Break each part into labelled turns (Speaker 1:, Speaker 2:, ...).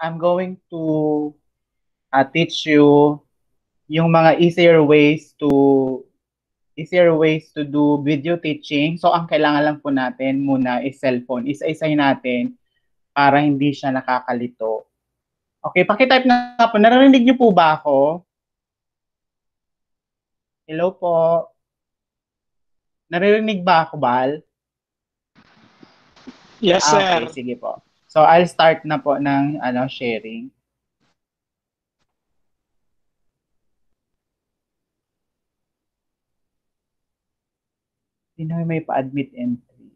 Speaker 1: I'm going to uh, teach you yung mga easier ways to easier ways to do video teaching. So, ang kailangan lang po natin muna is cellphone. Isa-isay natin para hindi siya nakakalito. Okay, pakitype na po. Narinig niyo po ba ako? Hello po. Naririnig ba ako, Bal?
Speaker 2: Yes,
Speaker 1: Ah,
Speaker 2: sir.
Speaker 1: Okay, sige po. So, I'll start na po ng ano, sharing. Sino may pa-admit entry?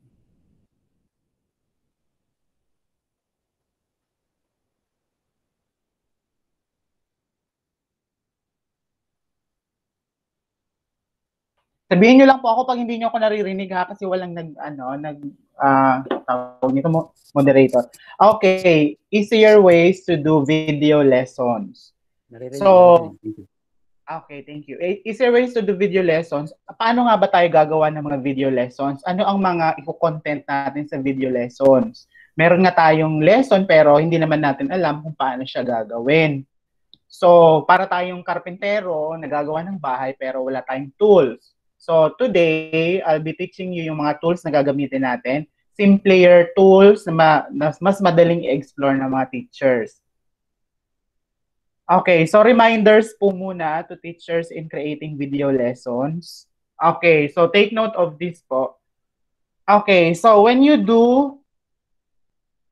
Speaker 1: Sabihin niyo lang po ako pag hindi niyo ako naririnig ha kasi walang nag ano nag ah tawag nito mo moderator. Okay, easier ways to do video lessons. So-. Okay, thank you. E- Easier ways to do video lessons. Paano nga ba tayo gagawa ng mga video lessons? Ano ang mga i-content natin sa video lessons? Meron nga tayong lesson pero hindi naman natin alam kung paano siya gagawin. So, para tayong karpentero, nagagawa ng bahay pero wala tayong tools. So, today, I'll be teaching you yung mga tools na gagamitin natin. Simpler tools na, ma- na mas madaling i-explore ng mga teachers. Okay, so reminders po muna to teachers in creating video lessons. Okay, so take note of this po. Okay, so when you do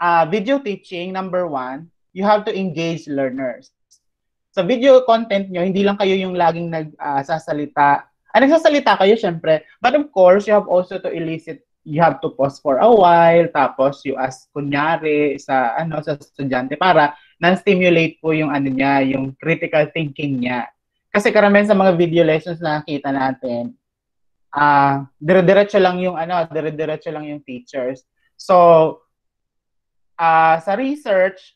Speaker 1: uh, video teaching, number one, you have to engage learners. Sa video content nyo, hindi lang kayo yung laging nagsasalita. Ah, nagsasalita kayo, syempre. But of course, you have also to elicit, you have to pause for a while, tapos you ask, kunyari, sa, ano, sa estudyante para na-stimulate po yung ano niya, yung critical thinking niya. Kasi karamihan sa mga video lessons na nakita natin, ah, dire-diretso lang yung ano, dire-diretso lang yung teachers. So, ah, sa research,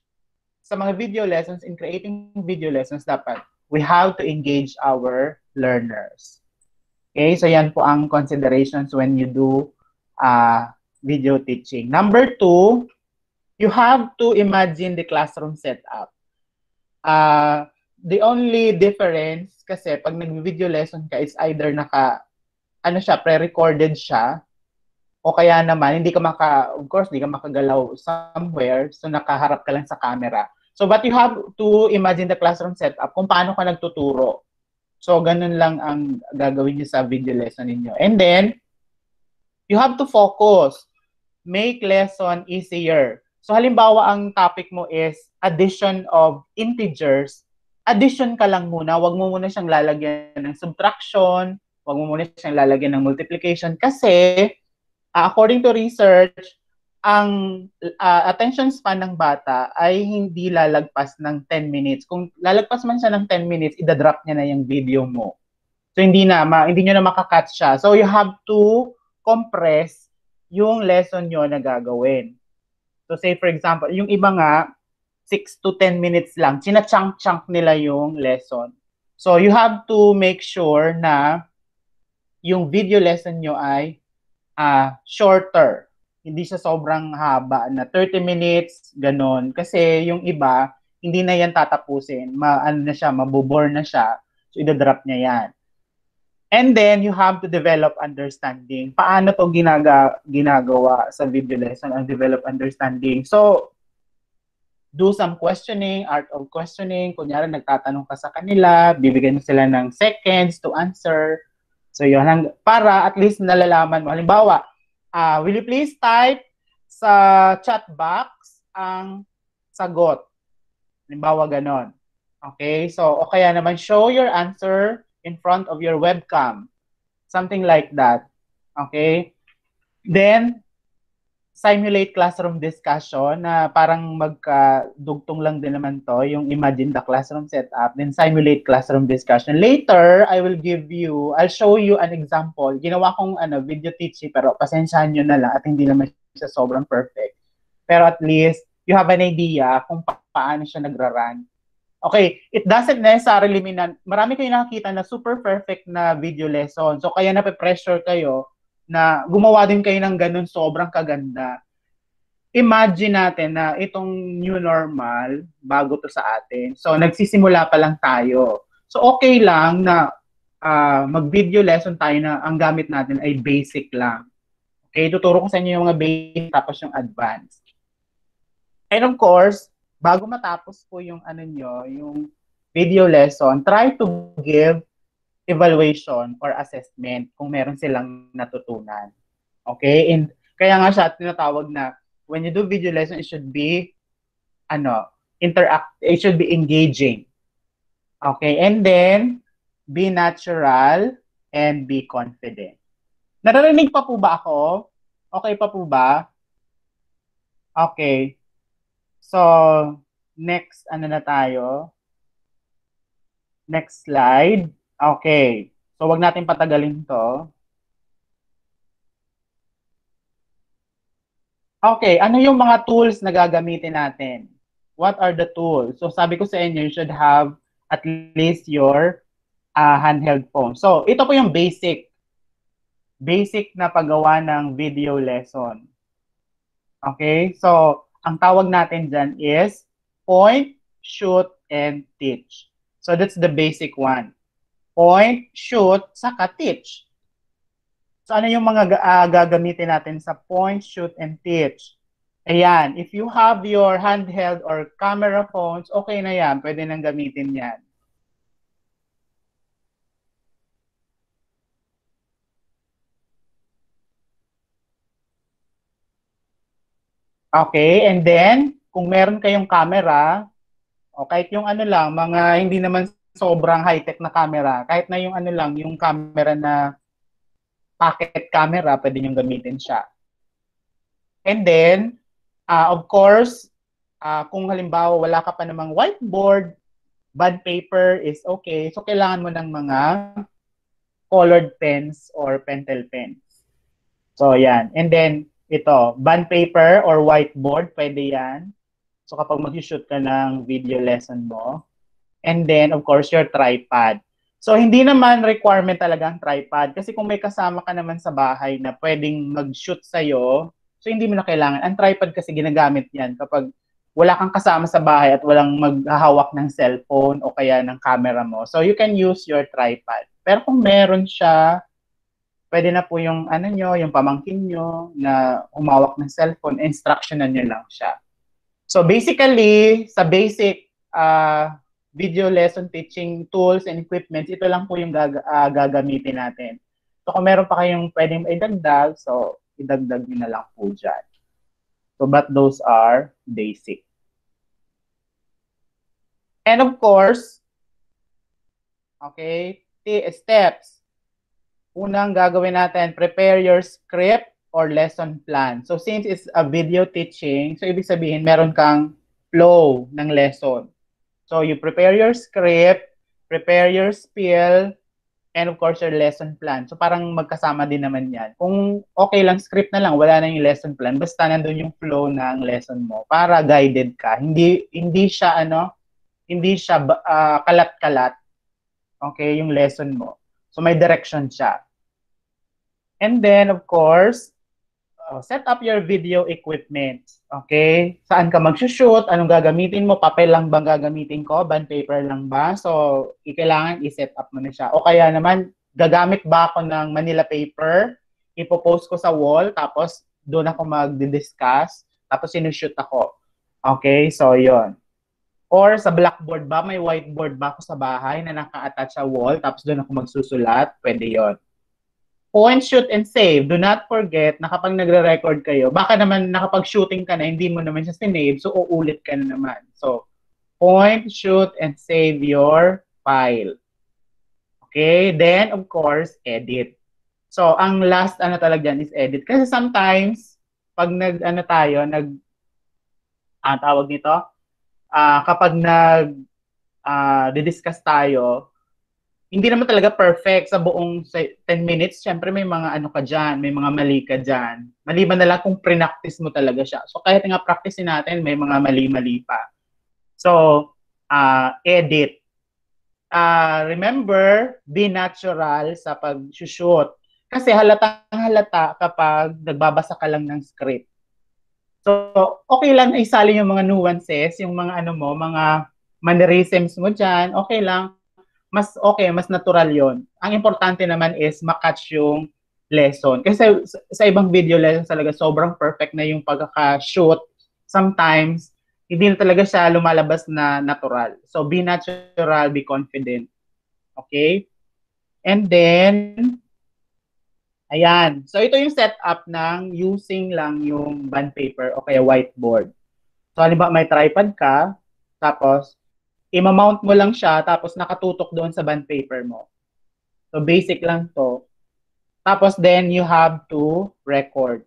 Speaker 1: sa mga video lessons, in creating video lessons, dapat we have to engage our learners. Okay, so yan po ang considerations when you do uh, video teaching. Number two, you have to imagine the classroom setup. Uh, the only difference kasi pag nag-video lesson ka, it's either naka, ano siya, pre-recorded siya, o kaya naman, hindi ka maka, of course, hindi ka makagalaw somewhere, so nakaharap ka lang sa camera. So, but you have to imagine the classroom setup kung paano ka nagtuturo. So, ganun lang ang gagawin niyo sa video lesson ninyo. And then, you have to focus. Make lesson easier. So, halimbawa, ang topic mo is addition of integers. Addition ka lang muna. Huwag mo muna siyang lalagyan ng subtraction. Huwag mo muna siyang lalagyan ng multiplication. Kasi, uh, according to research, ang uh, attention span ng bata ay hindi lalagpas ng 10 minutes. Kung lalagpas man siya ng 10 minutes, idadrop niya na yung video mo. So hindi na ma, hindi niyo na makakat siya. So you have to compress yung lesson niyo na gagawin. So say for example, yung iba nga 6 to 10 minutes lang, china-chunk-chunk nila yung lesson. So you have to make sure na yung video lesson niyo ay uh, shorter hindi siya sobrang haba na 30 minutes, ganon. Kasi yung iba, hindi na yan tatapusin. Ma, ano na siya, mabubore na siya. So, idadrop niya yan. And then, you have to develop understanding. Paano to ginaga, ginagawa sa video lesson ang develop understanding? So, do some questioning, art of questioning. Kunyari, nagtatanong ka sa kanila, bibigyan mo sila ng seconds to answer. So, yun. Hang, para at least nalalaman mo. Halimbawa, uh, will you please type sa chat box ang sagot? Halimbawa, ganon. Okay? So, o kaya naman, show your answer in front of your webcam. Something like that. Okay? Then, simulate classroom discussion na parang magkadugtong lang din naman to, yung imagine the classroom setup, then simulate classroom discussion. Later, I will give you, I'll show you an example. Ginawa kong ano, video teaching, pero pasensyahan nyo na lang at hindi naman siya sobrang perfect. Pero at least, you have an idea kung pa- paano siya nagra-run. Okay, it doesn't necessarily mean na marami kayo nakakita na super perfect na video lesson. So, kaya nape-pressure kayo na gumawa din kayo ng ganun sobrang kaganda. imagine natin na itong new normal, bago to sa atin. So, nagsisimula pa lang tayo. So, okay lang na uh, mag-video lesson tayo na ang gamit natin ay basic lang. Okay, tuturo ko sa inyo yung mga basic tapos yung advanced. And of course, bago matapos po yung ano nyo, yung video lesson, try to give evaluation or assessment kung meron silang natutunan. Okay? And kaya nga siya tinatawag na when you do video lesson, it should be ano, interact, it should be engaging. Okay, and then be natural and be confident. Naririnig pa po ba ako? Okay pa po ba? Okay. So, next, ano na tayo? Next slide. Okay. So, wag natin patagalin to. Okay, ano yung mga tools na gagamitin natin? What are the tools? So sabi ko sa inyo, you should have at least your uh, handheld phone. So ito po yung basic. Basic na paggawa ng video lesson. Okay? So ang tawag natin dyan is point, shoot, and teach. So that's the basic one. Point, shoot, saka teach. So ano yung mga uh, gagamitin natin sa point, shoot, and teach? Ayan, if you have your handheld or camera phones, okay na yan. Pwede nang gamitin yan. Okay, and then, kung meron kayong camera, o kahit yung ano lang, mga hindi naman sobrang high-tech na camera, kahit na yung ano lang, yung camera na pocket camera, pwede nyo gamitin siya. And then, uh, of course, uh, kung halimbawa wala ka pa namang whiteboard, bond paper is okay. So, kailangan mo ng mga colored pens or pentel pens. So, yan. And then, ito, bond paper or whiteboard, pwede yan. So, kapag mag-shoot ka ng video lesson mo. And then, of course, your tripod. So, hindi naman requirement talaga ang tripod. Kasi kung may kasama ka naman sa bahay na pwedeng mag-shoot sa'yo, so hindi mo na kailangan. Ang tripod kasi ginagamit yan kapag wala kang kasama sa bahay at walang maghahawak ng cellphone o kaya ng camera mo. So, you can use your tripod. Pero kung meron siya, pwede na po yung ano nyo, yung pamangkin nyo na umawak ng cellphone, instructionan nyo lang siya. So, basically, sa basic uh, video lesson teaching tools and equipment, ito lang po yung gag- uh, gagamitin natin. So kung meron pa kayong pwedeng idagdag, so idagdag nyo na lang po dyan. So but those are basic. And of course, okay, steps. Unang gagawin natin, prepare your script or lesson plan. So since it's a video teaching, so ibig sabihin meron kang flow ng lesson. So you prepare your script, prepare your spiel, and of course your lesson plan. So parang magkasama din naman yan. Kung okay lang script na lang, wala na yung lesson plan, basta nandun yung flow ng lesson mo para guided ka. Hindi hindi siya ano, hindi siya uh, kalat-kalat. Okay, yung lesson mo. So may direction siya. And then of course, uh, set up your video equipment. Okay? Saan ka mag-shoot? Anong gagamitin mo? Papel lang bang gagamitin ko? Band paper lang ba? So, kailangan i-set up mo na siya. O kaya naman, gagamit ba ako ng Manila paper? Ipopost ko sa wall, tapos doon ako mag-discuss, tapos sinushoot ako. Okay? So, yon Or sa blackboard ba? May whiteboard ba ako sa bahay na naka-attach sa wall, tapos doon ako magsusulat? Pwede yon point, shoot, and save. Do not forget na kapag nagre-record kayo, baka naman nakapag-shooting ka na, hindi mo naman siya sinave, so uulit ka na naman. So, point, shoot, and save your file. Okay? Then, of course, edit. So, ang last ano talaga dyan is edit. Kasi sometimes, pag nag, ano tayo, nag, ah, tawag nito, ah, kapag nag, ah, discuss tayo, hindi naman talaga perfect sa buong 10 minutes. Siyempre may mga ano ka dyan, may mga mali ka dyan. Maliban na lang kung pre-practice mo talaga siya. So kahit nga practice natin, may mga mali-mali pa. So, uh, edit. Uh, remember, be natural sa pag-shoot. Kasi halatang halata kapag nagbabasa ka lang ng script. So, okay lang na isali yung mga nuances, yung mga ano mo, mga mannerisms mo dyan, okay lang. Mas okay, mas natural yon. Ang importante naman is makatch yung lesson. Kasi sa, sa ibang video lessons talaga, sobrang perfect na yung pagkaka-shoot. Sometimes, hindi na talaga siya lumalabas na natural. So, be natural, be confident. Okay? And then, Ayan. So, ito yung setup ng using lang yung bond paper o kaya whiteboard. So, halimbawa may tripod ka, tapos, i-mount mo lang siya, tapos nakatutok doon sa bond paper mo. So, basic lang to. Tapos, then, you have to record.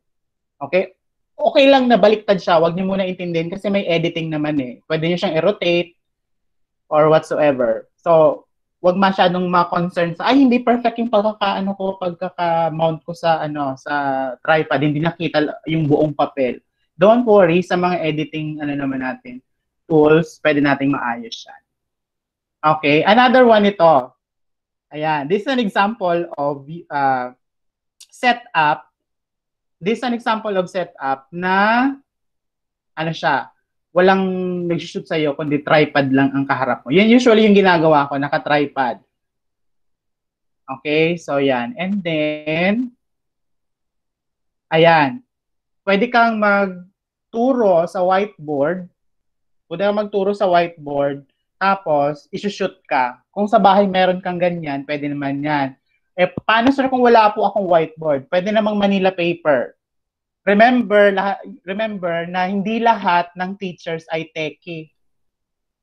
Speaker 1: Okay? Okay lang na baliktad siya. Huwag niyo muna intindihin kasi may editing naman eh. Pwede niyo siyang i-rotate or whatsoever. So, wag masyadong ma-concern sa ay hindi perfect yung pagkakaano ko pagkaka-mount ko sa ano sa tripod hindi nakita yung buong papel don't worry sa mga editing ano naman natin tools pwede nating maayos yan okay another one ito ayan this is an example of uh, setup this is an example of setup na ano siya walang nag-shoot sa'yo, kundi tripod lang ang kaharap mo. Yan usually yung ginagawa ko, naka-tripod. Okay, so yan. And then, ayan, pwede kang magturo sa whiteboard. Pwede kang magturo sa whiteboard, tapos isushoot ka. Kung sa bahay meron kang ganyan, pwede naman yan. Eh, paano sir kung wala po akong whiteboard? Pwede namang Manila paper remember, lahat, remember na hindi lahat ng teachers ay techie.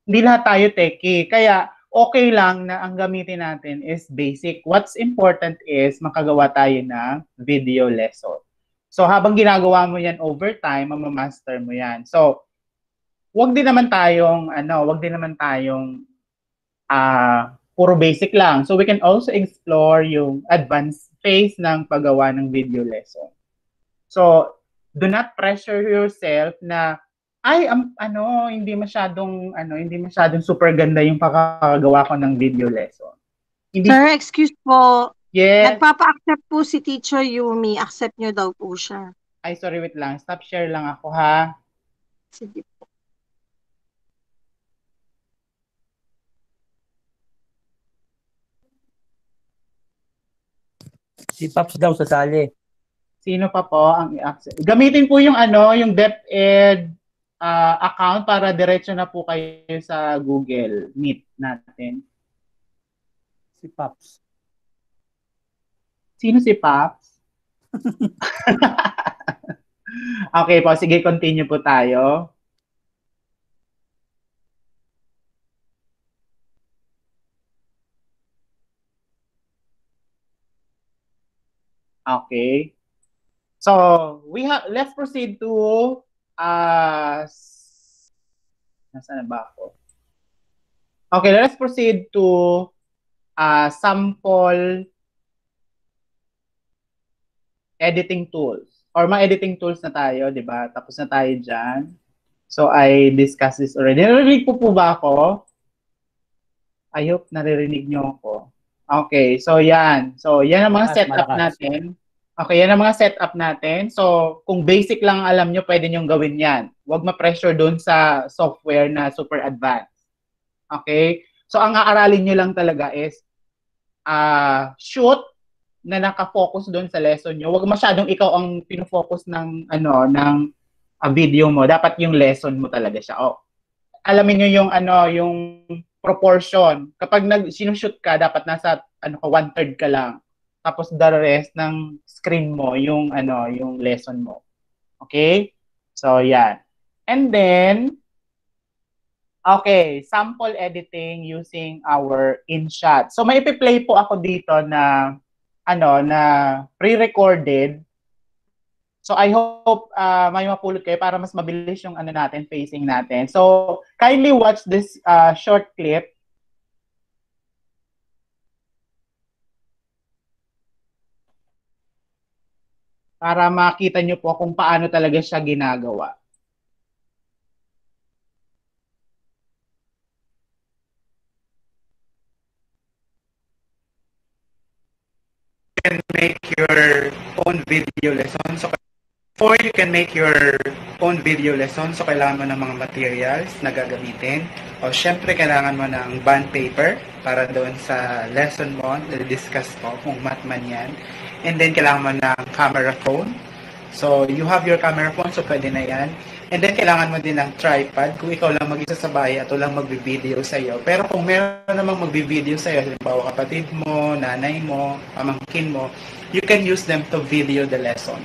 Speaker 1: Hindi lahat tayo techie. Kaya okay lang na ang gamitin natin is basic. What's important is makagawa tayo ng video lesson. So habang ginagawa mo yan over time, mamamaster mo yan. So wag din naman tayong ano, wag din naman tayong uh, puro basic lang. So we can also explore yung advanced phase ng paggawa ng video lesson. So, do not pressure yourself na ay um, ano hindi masyadong ano hindi masyadong super ganda yung pagkagawa ko ng video lesson. Hindi
Speaker 2: Sir, excuse po.
Speaker 1: Yes.
Speaker 2: Nagpapa-accept po si Teacher Yumi. Accept niyo daw po siya.
Speaker 1: Ay, sorry, wait lang. Stop share lang ako, ha?
Speaker 2: Sige po.
Speaker 3: Si Paps daw sa sali.
Speaker 1: Sino pa po ang i-access? Gamitin po yung ano, yung DepEd uh, account para diretso na po kayo sa Google Meet natin.
Speaker 3: Si Paps.
Speaker 1: Sino si Paps? okay po, sige, continue po tayo. Okay. So, we have, let's proceed to, uh, nasaan na ba ako? Okay, let's proceed to uh, sample editing tools. Or mga editing tools na tayo, di ba? Tapos na tayo dyan. So, I discussed this already. Naririnig po po ba ako? I hope naririnig nyo ako. Okay, so yan. So, yan ang mga setup natin. Okay, yan ang mga setup natin. So, kung basic lang alam nyo, pwede nyo gawin yan. Huwag ma-pressure doon sa software na super advanced. Okay? So, ang aaralin nyo lang talaga is uh, shoot na nakafocus doon sa lesson nyo. Huwag masyadong ikaw ang pinofocus ng ano ng uh, video mo. Dapat yung lesson mo talaga siya. Oh, alamin nyo yung ano yung proportion. Kapag nag sinushoot ka, dapat nasa ano ka one third ka lang tapos the rest ng screen mo yung ano yung lesson mo. Okay? So yan. And then okay sample editing using our InShot. So may ipi-play po ako dito na ano na pre-recorded. So I hope uh, may mapulot kayo para mas mabilis yung ano natin facing natin. So kindly watch this uh, short clip para makita nyo po kung paano talaga siya ginagawa. You can make your own video lesson. So,
Speaker 4: Or you can make your own video lesson. So, kailangan mo ng mga materials na gagamitin. O, syempre, kailangan mo ng bond paper para doon sa lesson mo, na-discuss mo kung math man yan. And then, kailangan mo ng camera phone. So, you have your camera phone, so pwede na yan. And then, kailangan mo din ng tripod kung ikaw lang mag-isa sa bahay at walang magbi-video sa'yo. Pero kung meron namang magbi-video sa'yo, halimbawa kapatid mo, nanay mo, pamangkin mo, you can use them to video the lesson.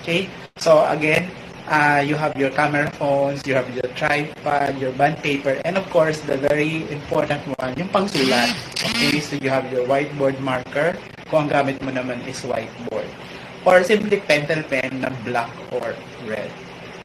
Speaker 4: Okay? So, again, uh, you have your camera phones, you have your tripod, your bond paper, and of course, the very important one, yung pangsulat. Okay? So, you have your whiteboard marker kung ang gamit mo naman is whiteboard. Or simply pentel pen na black or red.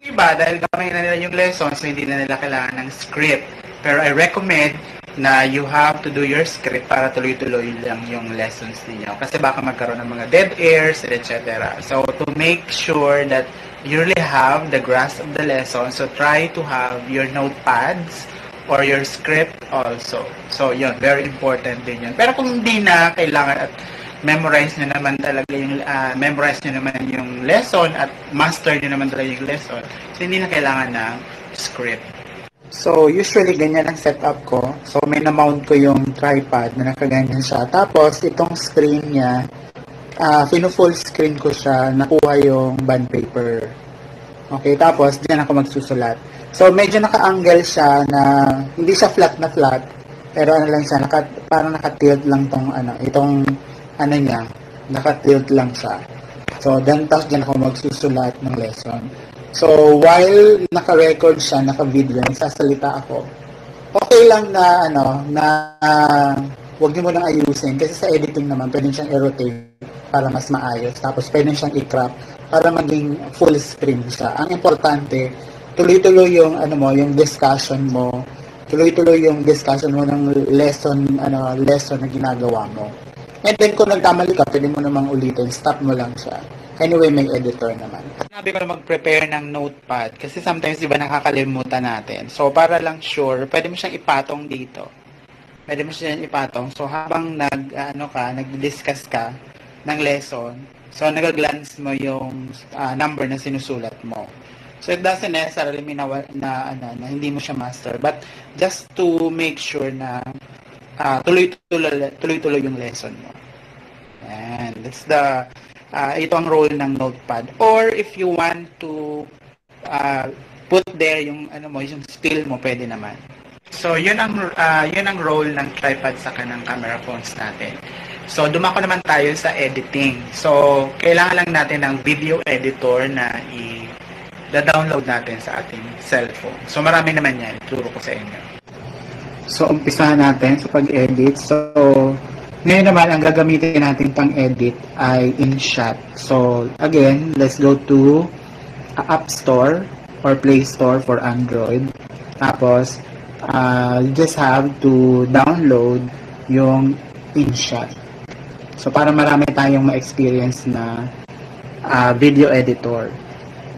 Speaker 4: Iba, dahil gamay na nila yung lessons, so hindi na nila kailangan ng script. Pero I recommend na you have to do your script para tuloy-tuloy lang yung lessons ninyo. Kasi baka magkaroon ng mga dead airs, etc. So, to make sure that you really have the grasp of the lesson, so try to have your notepads or your script also. So, yun, very important din yun. Pero kung hindi na kailangan at memorize nyo naman talaga yung ah, memorize nyo naman yung lesson at master nyo naman talaga yung lesson. So, hindi na kailangan ng script. So, usually ganyan ang setup ko. So, may na-mount ko yung tripod na nakaganyan siya. Tapos, itong screen niya, ah full screen ko siya, nakuha yung bond paper. Okay, tapos, diyan ako magsusulat. So, medyo naka-angle siya na, hindi siya flat na flat, pero ano lang siya, naka, parang naka-tilt lang tong, ano, itong, ano niya, naka-tilt lang siya. So, then, tapos dyan ako magsusulat ng lesson. So, while naka-record siya, naka-video, nagsasalita ako, okay lang na, ano, na, uh, huwag niyo mo nang ayusin. Kasi sa editing naman, pwede siyang i-rotate para mas maayos. Tapos, pwede siyang i-crop para maging full screen siya. Ang importante, tuloy-tuloy yung, ano mo, yung discussion mo, tuloy-tuloy yung discussion mo ng lesson, ano, lesson na ginagawa mo. And then kung nagkamali ka, pwede mo namang ulitin, stop mo lang siya. Anyway, may editor naman. Sabi ko na mag-prepare ng notepad kasi sometimes iba nakakalimutan natin. So para lang sure, pwede mo siyang ipatong dito. Pwede mo siyang ipatong. So habang nag ano ka, nag-discuss ka ng lesson, so nag-glance mo yung ah, number na sinusulat mo. So it doesn't necessarily mean na, wa- na, ano, na hindi mo siya master, but just to make sure na ah, tuloy-tuloy tuloy-tuloy yung lesson mo. And that's the ah, ito ang role ng notepad. Or if you want to ah, put there yung ano mo, yung still mo, pwede naman. So, yun ang ah, yun ang role ng tripod sa kanang camera phones natin. So, dumako naman tayo sa editing. So, kailangan lang natin ng video editor na i download natin sa ating cellphone. So, marami naman yan. Turo ko sa inyo. So, umpisahan natin sa pag-edit. So, ngayon naman, ang gagamitin natin pang-edit ay InShot. So, again, let's go to uh, App Store or Play Store for Android. Tapos, uh, you just have to download yung InShot. So, para marami tayong ma-experience na uh, video editor.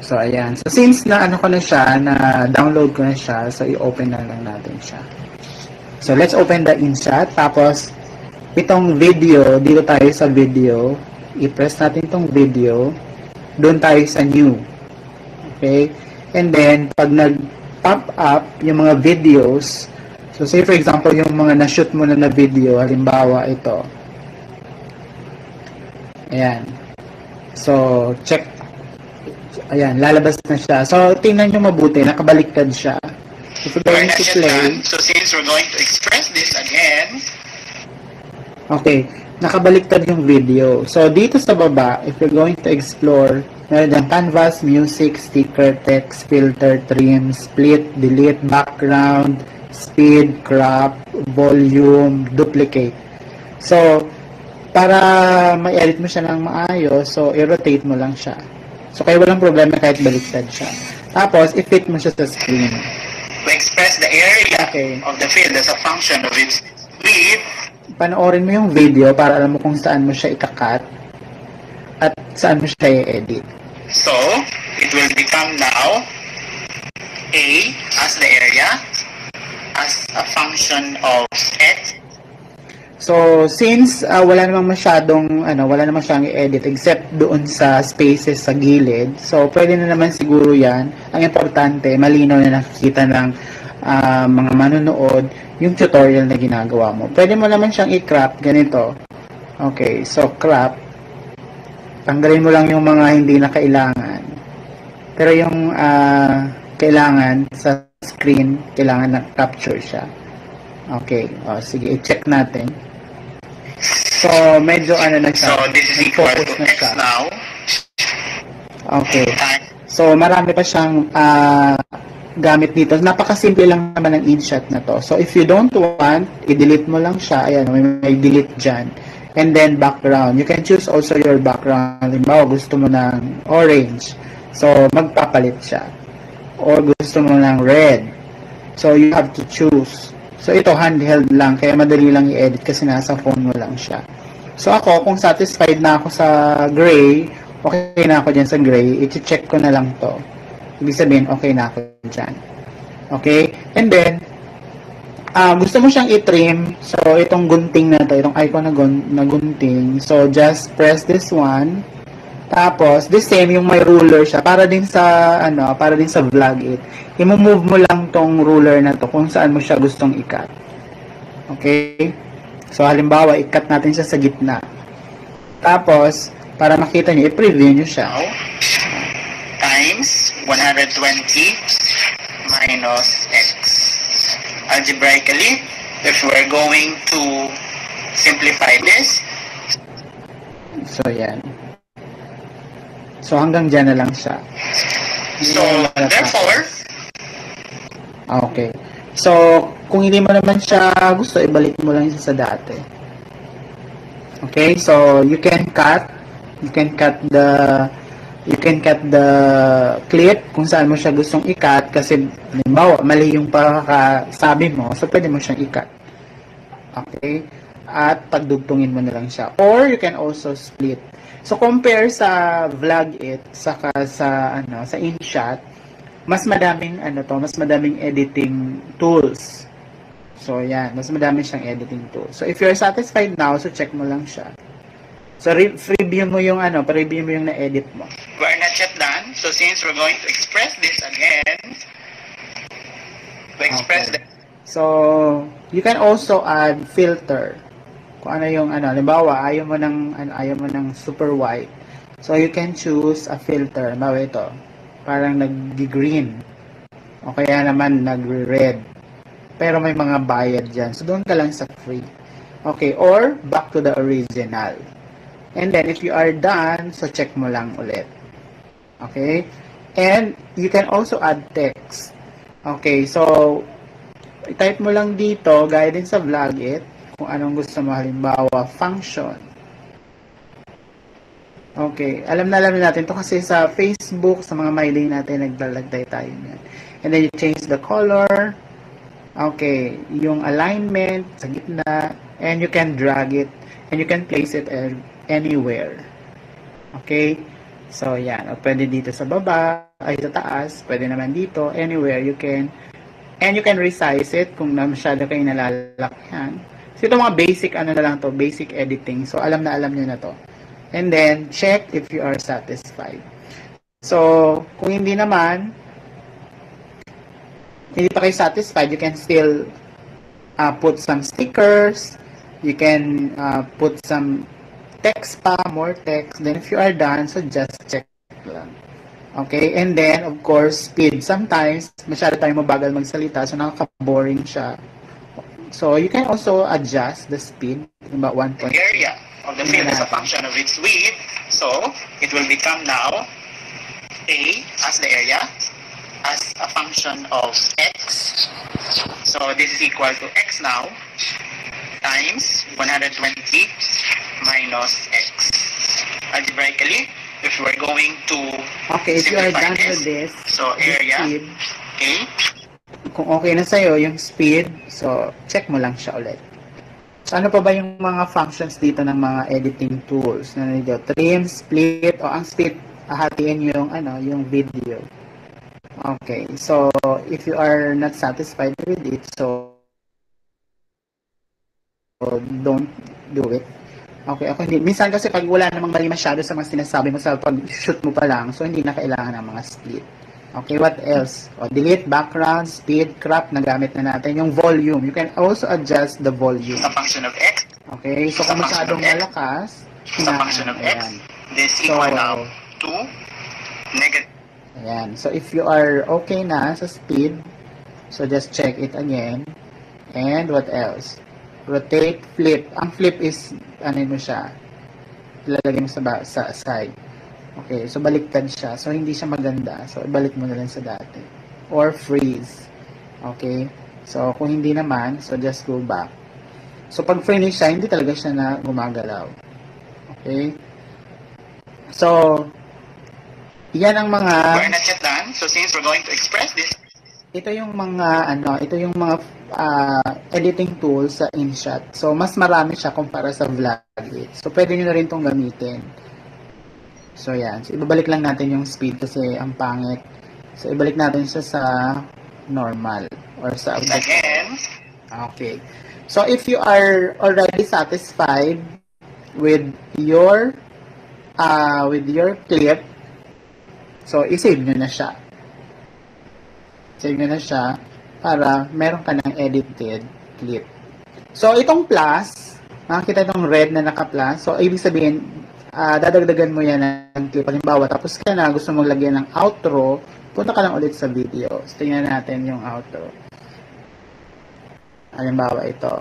Speaker 4: So, ayan. So, since na ano ko na siya, na download ko na siya, so i-open na lang natin siya. So, let's open the InShot. Tapos, itong video, dito tayo sa video. I-press natin itong video. Doon tayo sa new. Okay? And then, pag nag-pop up yung mga videos, so say for example, yung mga na-shoot mo na na video, halimbawa ito. Ayan. So, check. Ayan, lalabas na siya. So, tingnan nyo mabuti, nakabaliktad siya. You're going to play,
Speaker 5: So since we're going to express this again,
Speaker 4: Okay, nakabaliktad yung video. So, dito sa baba, if you're going to explore, meron dyan canvas, music, sticker, text, filter, trim, split, delete, background, speed, crop, volume, duplicate. So, para ma-edit mo siya ng maayos, so, i-rotate mo lang siya. So, kaya walang problema kahit baliktad siya. Tapos, i-fit mo siya sa screen.
Speaker 5: We express the area
Speaker 4: Okay.
Speaker 5: of the field as a function of its width
Speaker 4: panoorin mo yung video para alam mo kung saan mo siya ikakat at saan mo siya i-edit.
Speaker 5: So, it will become now A as the area as a function of x.
Speaker 4: So, since ah, wala namang masyadong, ano, wala namang siyang i-edit except doon sa spaces sa gilid. So, pwede na naman siguro yan. Ang importante, malinaw na nakikita ng ah, mga manonood yung tutorial na ginagawa mo. Pwede mo naman siyang i-crop ganito. Okay, so crop. Tanggalin mo lang yung mga hindi na kailangan. Pero yung ah, kailangan sa screen, kailangan na capture siya. Okay, o, sige, i-check natin. So, medyo ano na siya.
Speaker 5: So this is equal to
Speaker 4: na
Speaker 5: x
Speaker 4: siya.
Speaker 5: now.
Speaker 4: Okay. So, marami pa siyang ah, gamit dito. Napakasimple lang naman ng InShot na to. So, if you don't want, i-delete mo lang siya. Ayan, may, may delete dyan. And then, background. You can choose also your background. Halimbawa, gusto mo ng orange. So, magpapalit siya. Or gusto mo ng red. So, you have to choose. So, ito handheld lang. Kaya madali lang i-edit kasi nasa phone mo lang siya. So, ako, kung satisfied na ako sa gray, okay na ako dyan sa gray, i-check ko na lang to. Ibig sabihin, okay na ako dyan. Okay? And then, ah gusto mo siyang i-trim. So, itong gunting na to, itong icon na, gun, na gunting. So, just press this one. Tapos, the same, yung may ruler siya. Para din sa, ano, para din sa vlog it. I-move mo lang tong ruler na to kung saan mo siya gustong ikat. Okay? So, halimbawa, ikat natin siya sa gitna. Tapos, para makita nyo, i-preview nyo siya.
Speaker 5: times 120 minus x. Algebraically, if we're going to simplify this,
Speaker 4: So, yan. So, hanggang dyan na lang siya.
Speaker 5: so therefore,
Speaker 4: Okay. So, kung hindi mo naman siya gusto, ibalik mo lang siya sa dati. Okay? So, you can cut. You can cut the you can cut the clip kung saan mo siya gustong i-cut kasi halimbawa, mali yung pagkakasabi mo, so pwede mo siyang i-cut. Okay? At pagdugtungin mo na lang siya. Or you can also split. So compare sa vlog it saka sa ano sa InShot, mas madaming ano to, mas madaming editing tools. So yan, mas madami siyang editing tools. So if you're satisfied now, so check mo lang siya. So re- review mo yung ano, review mo yung na-edit mo.
Speaker 5: we're not yet done. So since we're going to express this again, to express
Speaker 4: Okay.
Speaker 5: that,
Speaker 4: So, you can also add filter. Kung ano yung ano, halimbawa, ayaw mo ng ano, ayaw mo ng super white. So, you can choose a filter. Halimbawa ito, parang nag-green. O kaya naman nag-red. Pero may mga bayad dyan. So, doon ka lang sa free. Okay, or back to the original. And then, if you are done, so check mo lang ulit. Okay? And you can also add text. Okay, so i-type mo lang dito, gaya sa vlog it, kung anong gusto mo, halimbawa, function. Okay, alam na alam na natin to kasi sa Facebook, sa mga mailing natin, naglalagday tayo niyan. And then you change the color, okay, yung alignment sa gitna, and you can drag it, and you can place it anywhere. Okay? So, yan. O, pwede dito sa baba, ay sa taas, pwede naman dito, anywhere you can And you can resize it kung na masyado kayo nalalakyan. So, ito mga basic, ano na lang to, basic editing. So, alam na alam nyo na to. And then, check if you are satisfied. So, kung hindi naman, hindi pa kayo satisfied, you can still uh, put some stickers, you can uh, put some text pa, more text. Then, if you are done, so just check lang. Okay, and then, of course, speed. Sometimes, masyado tayong mabagal magsalita, so nakaka-boring siya. So, you can also adjust the speed, about 1
Speaker 5: the area of the field is a function of its width. So it will become now A as the area as a function of x. So this is equal to x now times 120 minus x. Algebraically, if we're going to
Speaker 4: Okay, if you are done with this,
Speaker 5: so area
Speaker 4: speed,
Speaker 5: A
Speaker 4: kung okay na sa'yo yung speed, so check mo lang siya ulit. So ano pa ba yung mga functions dito ng mga editing tools na nandito? Trim, split, o ang split, hahatiin yung ano, yung video. Okay, so if you are not satisfied with it, so don't do it. Okay, ako hindi. Minsan kasi pag wala namang mali masyado sa mga sinasabi mo sa pag-shoot mo pa lang, so hindi na kailangan ng mga split. Okay, what else? O, delete, background, speed, crop, nagamit na natin. Yung volume, you can also adjust the volume.
Speaker 5: a function of x,
Speaker 4: Okay, so kung masyadong malakas,
Speaker 5: a function of x,
Speaker 4: ayan.
Speaker 5: this
Speaker 4: So,
Speaker 5: equal now to negative
Speaker 4: ayan. So, if you are okay na sa speed, so just check it again. And what else? Rotate, flip. Ang flip is, ano mo siya, ilalagay mo sa, sa side. Okay, so baliktad siya. So, hindi siya maganda. So, ibalik mo na lang sa dati. Or freeze. Okay? So, kung hindi naman, so just go back. So, pag finish siya, hindi talaga siya na gumagalaw. Okay? So, yan ang mga
Speaker 5: We're not yet done. So since we're going to express this
Speaker 4: ito yung mga ano, ito yung mga ah, editing tools sa InShot. So mas marami siya kumpara sa Vlogit. So pwede niyo na rin tong gamitin. So yan, so ibabalik lang natin yung speed kasi ang pangit. So ibalik natin siya sa normal or sa object.
Speaker 5: again,
Speaker 4: Okay. So if you are already satisfied with your uh, with your clip, so i-save nyo na siya. Save nyo na siya para meron ka ng edited clip. So itong plus, makikita itong red na naka-plus. So ibig sabihin, ah, dadagdagan mo yan ng clip. Halimbawa, tapos ka na, gusto mong lagyan ng outro, punta ka lang ulit sa video. So tingnan natin yung outro. Halimbawa ito.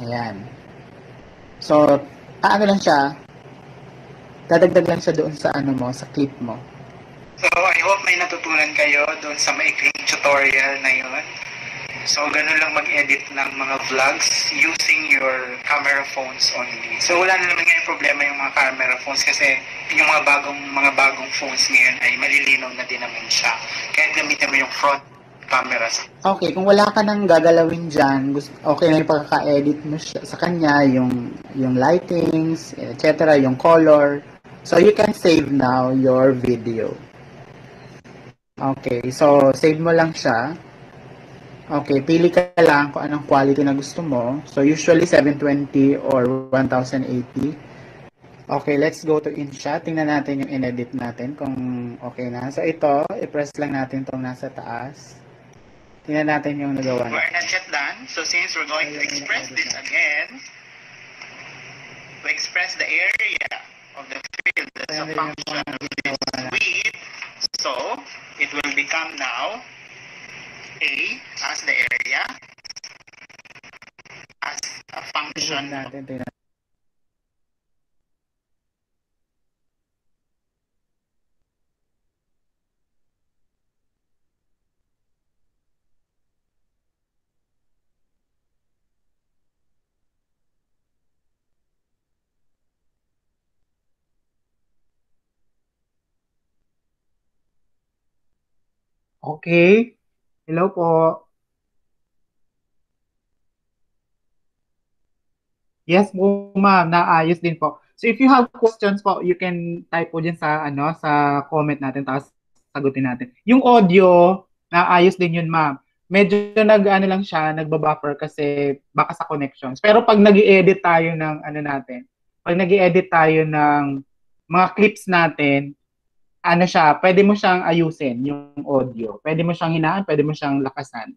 Speaker 4: Ayan. So, ano lang siya, dadagdag lang siya doon sa ano mo, sa clip mo.
Speaker 5: So, I hope may natutunan kayo doon sa maikling tutorial na yun. So, ganun lang mag-edit ng mga vlogs using your camera phones only. So, wala na naman ngayon problema yung mga camera phones kasi yung mga bagong mga bagong phones ngayon ay malilinaw na din naman siya. Kaya gamitin mo yung front camera
Speaker 4: Okay, kung wala ka nang gagalawin gusto, okay na yung pagkaka-edit mo siya, sa kanya, yung, yung lightings, etc., yung color. So, you can save now your video. Okay, so save mo lang siya. Okay, pili ka lang kung anong quality na gusto mo. So, usually 720 or 1080. Okay, let's go to InShot. Tingnan natin yung in-edit natin kung okay na. So, ito, i-press lang natin itong nasa taas. Tingnan natin yung nagawa.
Speaker 5: We're not yet done. So since we're going to express this again, to express the area of the field as a function of
Speaker 4: natin.
Speaker 5: width, so it will become now A as the area as a
Speaker 4: Tingnan
Speaker 5: function
Speaker 4: natin, tingnan. Okay. Hello po. Yes po, ma'am. Naayos din po. So if you have questions po, you can type po dyan sa, ano, sa comment natin, tapos sagutin natin. Yung audio, naayos din yun, ma'am. Medyo nag, ano lang siya, nagbabuffer kasi baka sa connections. Pero pag nag edit tayo ng, ano natin, pag nag edit tayo ng mga clips natin, ano siya, pwede mo siyang ayusin, yung audio. Pwede mo siyang hinaan, pwede mo siyang lakasan.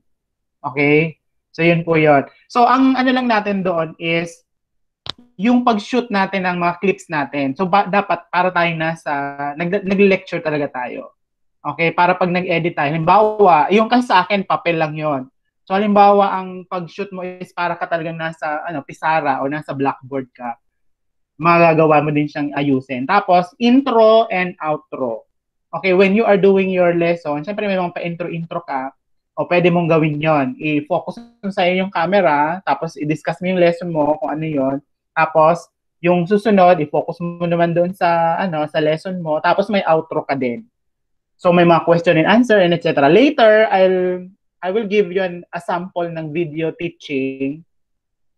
Speaker 4: Okay? So, yun po yun. So, ang ano lang natin doon is, yung pag-shoot natin ng mga clips natin. So, ba- dapat para tayo nasa, nag- nag-lecture talaga tayo. Okay? Para pag nag-edit tayo. Halimbawa, yung kasi sa akin, papel lang yon So, halimbawa, ang pag-shoot mo is para ka talagang nasa, ano, pisara o nasa blackboard ka magagawa mo din siyang ayusin. Tapos, intro and outro. Okay, when you are doing your lesson, syempre may mga pa-intro-intro ka, o pwede mong gawin yon I-focus sa iyo yung camera, tapos i-discuss mo yung lesson mo kung ano yon Tapos, yung susunod, i-focus mo naman doon sa, ano, sa lesson mo, tapos may outro ka din. So, may mga question and answer and etc. Later, I'll, I will give you an, a sample ng video teaching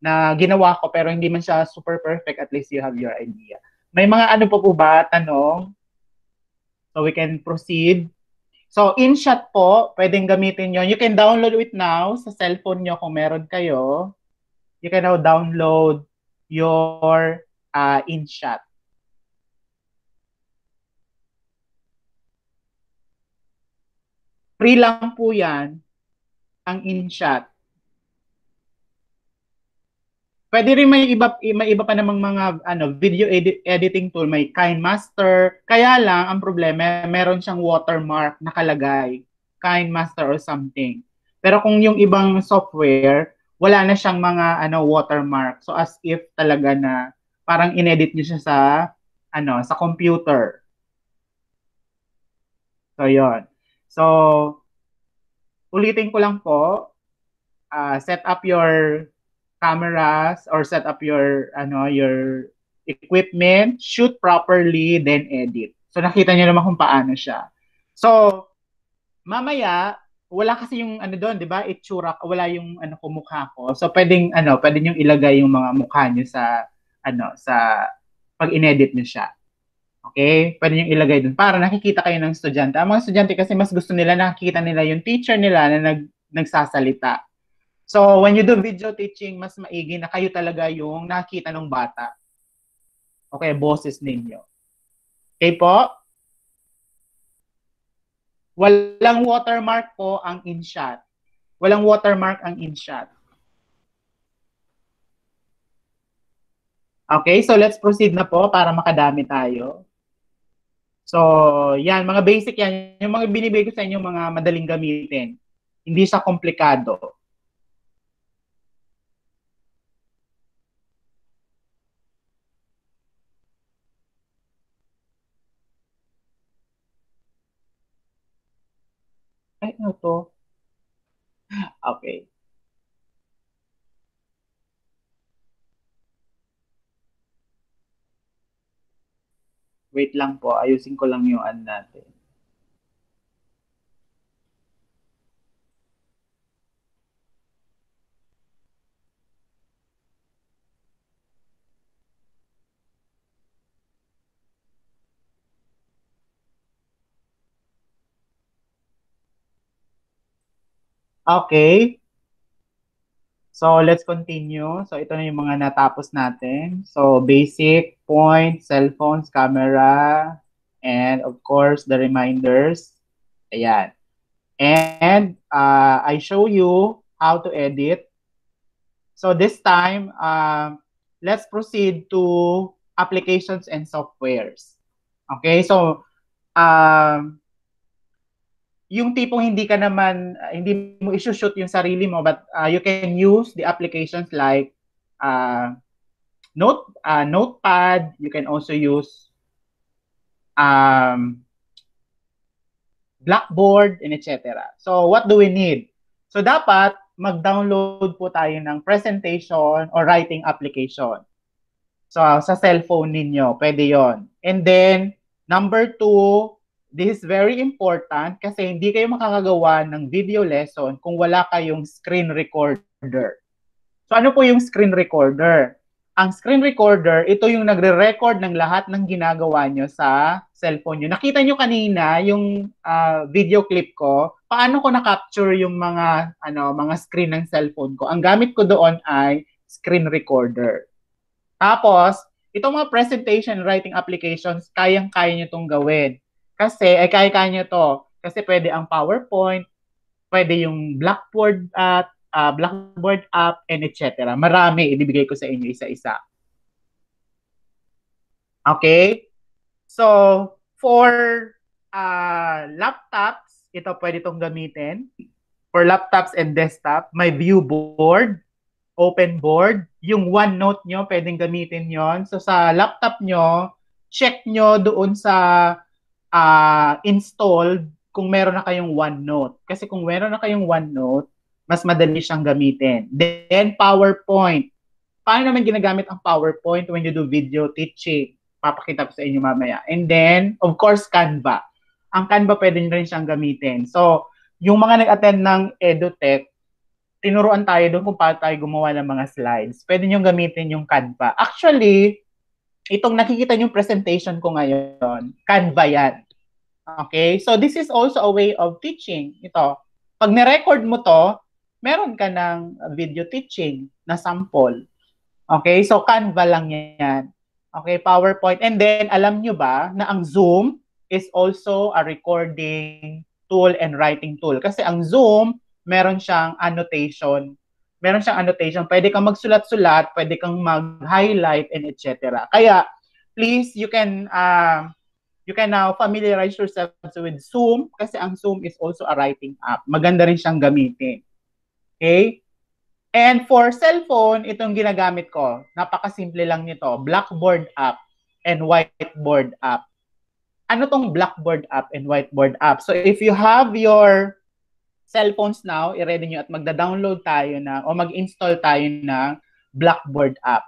Speaker 4: na ginawa ko pero hindi man siya super perfect, at least you have your idea. May mga ano po po ba, tanong? So we can proceed.
Speaker 1: So, InShot po, pwedeng gamitin yon. You can download it now sa cellphone nyo kung meron kayo. You can now download your uh, InShot. Free lang po yan ang InShot. Pwede rin may iba may iba pa namang mga ano video edit, editing tool, may KineMaster. Kaya lang ang problema, meron siyang watermark nakalagay, KineMaster or something. Pero kung yung ibang software, wala na siyang mga ano watermark. So as if talaga na parang inedit niyo siya sa ano, sa computer. So 'yon. So ulitin ko lang po, uh, set up your cameras or set up your ano your equipment, shoot properly, then edit. So nakita niyo naman kung paano siya. So mamaya wala kasi yung ano doon, 'di ba? Itsura, wala yung ano ko mukha ko. So pwedeng ano, pwede niyo ilagay yung mga mukha niyo sa ano, sa pag inedit niyo siya. Okay? Pwede niyo ilagay doon para nakikita kayo ng estudyante. Ang mga estudyante kasi mas gusto nila nakikita nila yung teacher nila na nag nagsasalita. So, when you do video teaching, mas maigi na kayo talaga yung nakita ng bata. Okay, boses ninyo. Okay po? Walang watermark po ang InShot. Walang watermark ang InShot. Okay, so let's proceed na po para makadami tayo. So, yan, mga basic yan. Yung mga binibigay ko sa inyo, mga madaling gamitin. Hindi siya komplikado. Ano to? Okay. Wait lang po, ayusin ko lang yung ano natin. Okay. So, let's continue. So, ito na yung mga natapos natin. So, basic, point, cell phones, camera, and of course, the reminders. Ayan. And uh, I show you how to edit. So, this time, uh, let's proceed to applications and softwares. Okay, so, um, yung tipong hindi ka naman, uh, hindi mo isushoot yung sarili mo, but uh, you can use the applications like uh, Note, uh, Notepad, you can also use um, Blackboard, and etc. So, what do we need? So, dapat mag-download po tayo ng presentation or writing application. So, sa cellphone ninyo, pwede yon. And then, number two, this is very important kasi hindi kayo makakagawa ng video lesson kung wala kayong screen recorder. So ano po yung screen recorder? Ang screen recorder, ito yung nagre-record ng lahat ng ginagawa nyo sa cellphone nyo. Nakita nyo kanina yung uh, video clip ko, paano ko na-capture yung mga ano mga screen ng cellphone ko. Ang gamit ko doon ay screen recorder. Tapos, itong mga presentation writing applications, kayang-kaya nyo itong gawin. Kasi, ay kaya-kaya nyo to. Kasi pwede ang PowerPoint, pwede yung Blackboard at uh, Blackboard app, and etc. Marami, ibibigay ko sa inyo isa-isa. Okay? So, for uh, laptops, ito pwede itong gamitin. For laptops and desktop, may view board, open board. Yung OneNote nyo, pwedeng gamitin yon So, sa laptop nyo, check nyo doon sa uh, installed kung meron na kayong OneNote. Kasi kung meron na kayong OneNote, mas madali siyang gamitin. Then, PowerPoint. Paano naman ginagamit ang PowerPoint when you do video teaching? Papakita ko sa inyo mamaya. And then, of course, Canva. Ang Canva pwede nyo rin siyang gamitin. So, yung mga nag-attend ng EduTech, tinuruan tayo doon kung paano tayo gumawa ng mga slides. Pwede nyo gamitin yung Canva. Actually, itong nakikita yung presentation ko ngayon, Canva yan. Okay? So this is also a way of teaching. Ito, pag ni-record mo to, meron ka ng video teaching na sample. Okay? So Canva lang yan. Okay, PowerPoint. And then, alam nyo ba na ang Zoom is also a recording tool and writing tool. Kasi ang Zoom, meron siyang annotation. Meron siyang annotation. Pwede kang magsulat-sulat, pwede kang mag-highlight, and etc. Kaya, please, you can uh, you can now familiarize yourself with Zoom kasi ang Zoom is also a writing app. Maganda rin siyang gamitin. Okay? And for cellphone, itong ginagamit ko, napakasimple lang nito, Blackboard app and Whiteboard app. Ano tong Blackboard app and Whiteboard app? So if you have your cellphones now, i-ready nyo at magda-download tayo na o mag-install tayo ng Blackboard app.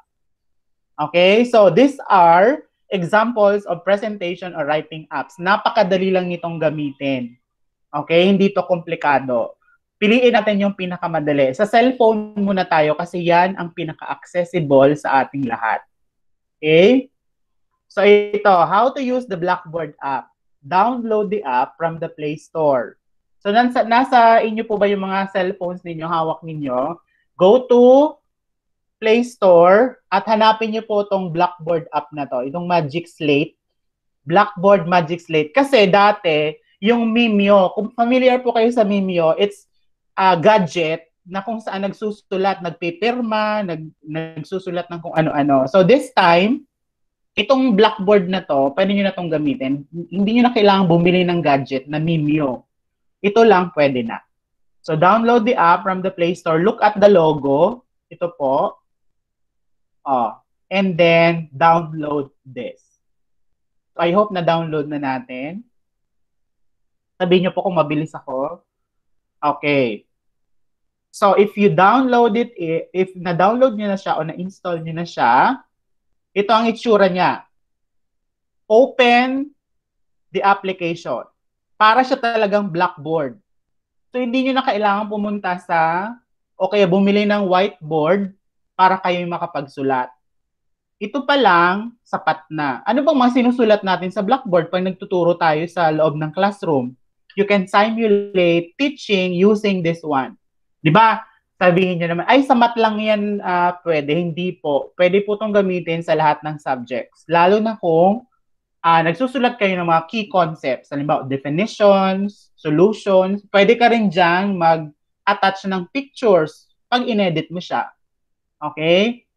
Speaker 1: Okay? So these are examples of presentation or writing apps. Napakadali lang nitong gamitin. Okay? Hindi to komplikado piliin natin yung pinakamadali. Sa cellphone muna tayo kasi yan ang pinaka-accessible sa ating lahat. Okay? So ito, how to use the Blackboard app. Download the app from the Play Store. So nasa, nasa inyo po ba yung mga cellphones ninyo, hawak ninyo? Go to Play Store at hanapin niyo po itong Blackboard app na to, itong Magic Slate. Blackboard Magic Slate. Kasi dati, yung Mimeo, kung familiar po kayo sa Mimeo, it's uh, gadget na kung saan nagsusulat, nagpipirma, nag, nagsusulat ng kung ano-ano. So this time, itong blackboard na to, pwede nyo na itong gamitin. Hindi nyo na kailangan bumili ng gadget na Mimeo. Ito lang pwede na. So download the app from the Play Store. Look at the logo. Ito po. Oh, and then download this. So I hope na download na natin. Sabihin nyo po kung mabilis ako. Okay. So if you download it, if na-download niyo na siya o na-install niyo na siya, ito ang itsura niya. Open the application. Para siya talagang blackboard. So hindi niyo na kailangan pumunta sa o kaya bumili ng whiteboard para kayo makapagsulat. Ito pa lang, sapat na. Ano bang mga sinusulat natin sa blackboard pag nagtuturo tayo sa loob ng classroom? You can simulate teaching using this one. Di ba? Sabihin niyo naman, ay, sa math lang yan uh, pwede. Hindi po. Pwede po itong gamitin sa lahat ng subjects. Lalo na kung uh, nagsusulat kayo ng mga key concepts. Halimbawa, definitions, solutions. Pwede ka rin dyan mag-attach ng pictures pag inedit mo siya. Okay?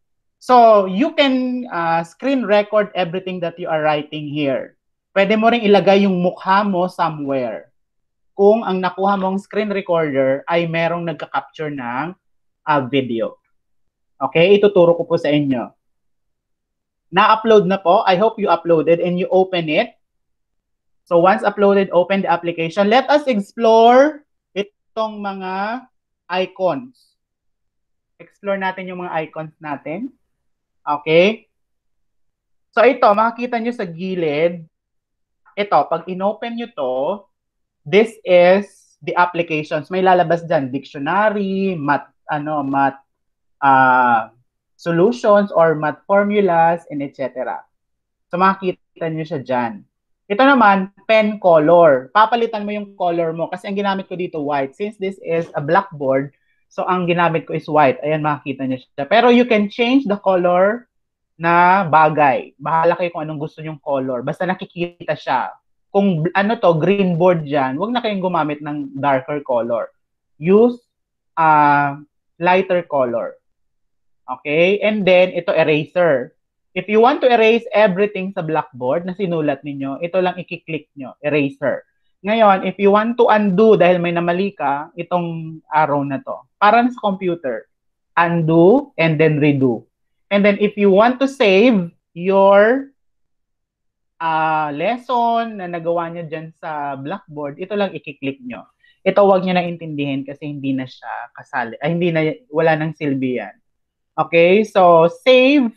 Speaker 1: So, you can uh, screen record everything that you are writing here. Pwede mo rin ilagay yung mukha mo somewhere kung ang nakuha mong screen recorder ay merong nagka-capture ng uh, video. Okay, ituturo ko po sa inyo. Na-upload na po. I hope you uploaded and you open it. So once uploaded, open the application. Let us explore itong mga icons. Explore natin yung mga icons natin. Okay? So ito, makikita nyo sa gilid. Ito, pag inopen nyo to, this is the applications. May lalabas dyan, dictionary, math, ano, math uh, solutions or math formulas, and etc. So makikita nyo siya dyan. Ito naman, pen color. Papalitan mo yung color mo kasi ang ginamit ko dito white. Since this is a blackboard, so ang ginamit ko is white. Ayan, makikita nyo siya. Pero you can change the color na bagay. Bahala kayo kung anong gusto nyong color. Basta nakikita siya kung ano to, green board dyan, wag na kayong gumamit ng darker color. Use uh, lighter color. Okay? And then, ito eraser. If you want to erase everything sa blackboard na sinulat ninyo, ito lang i-click nyo, eraser. Ngayon, if you want to undo dahil may namali ka, itong arrow na to. Para sa computer. Undo and then redo. And then if you want to save your uh, lesson na nagawa niya dyan sa Blackboard, ito lang i-click nyo. Ito wag niyo na intindihin kasi hindi na siya kasali. Ay, hindi na, wala nang silbi yan. Okay, so save,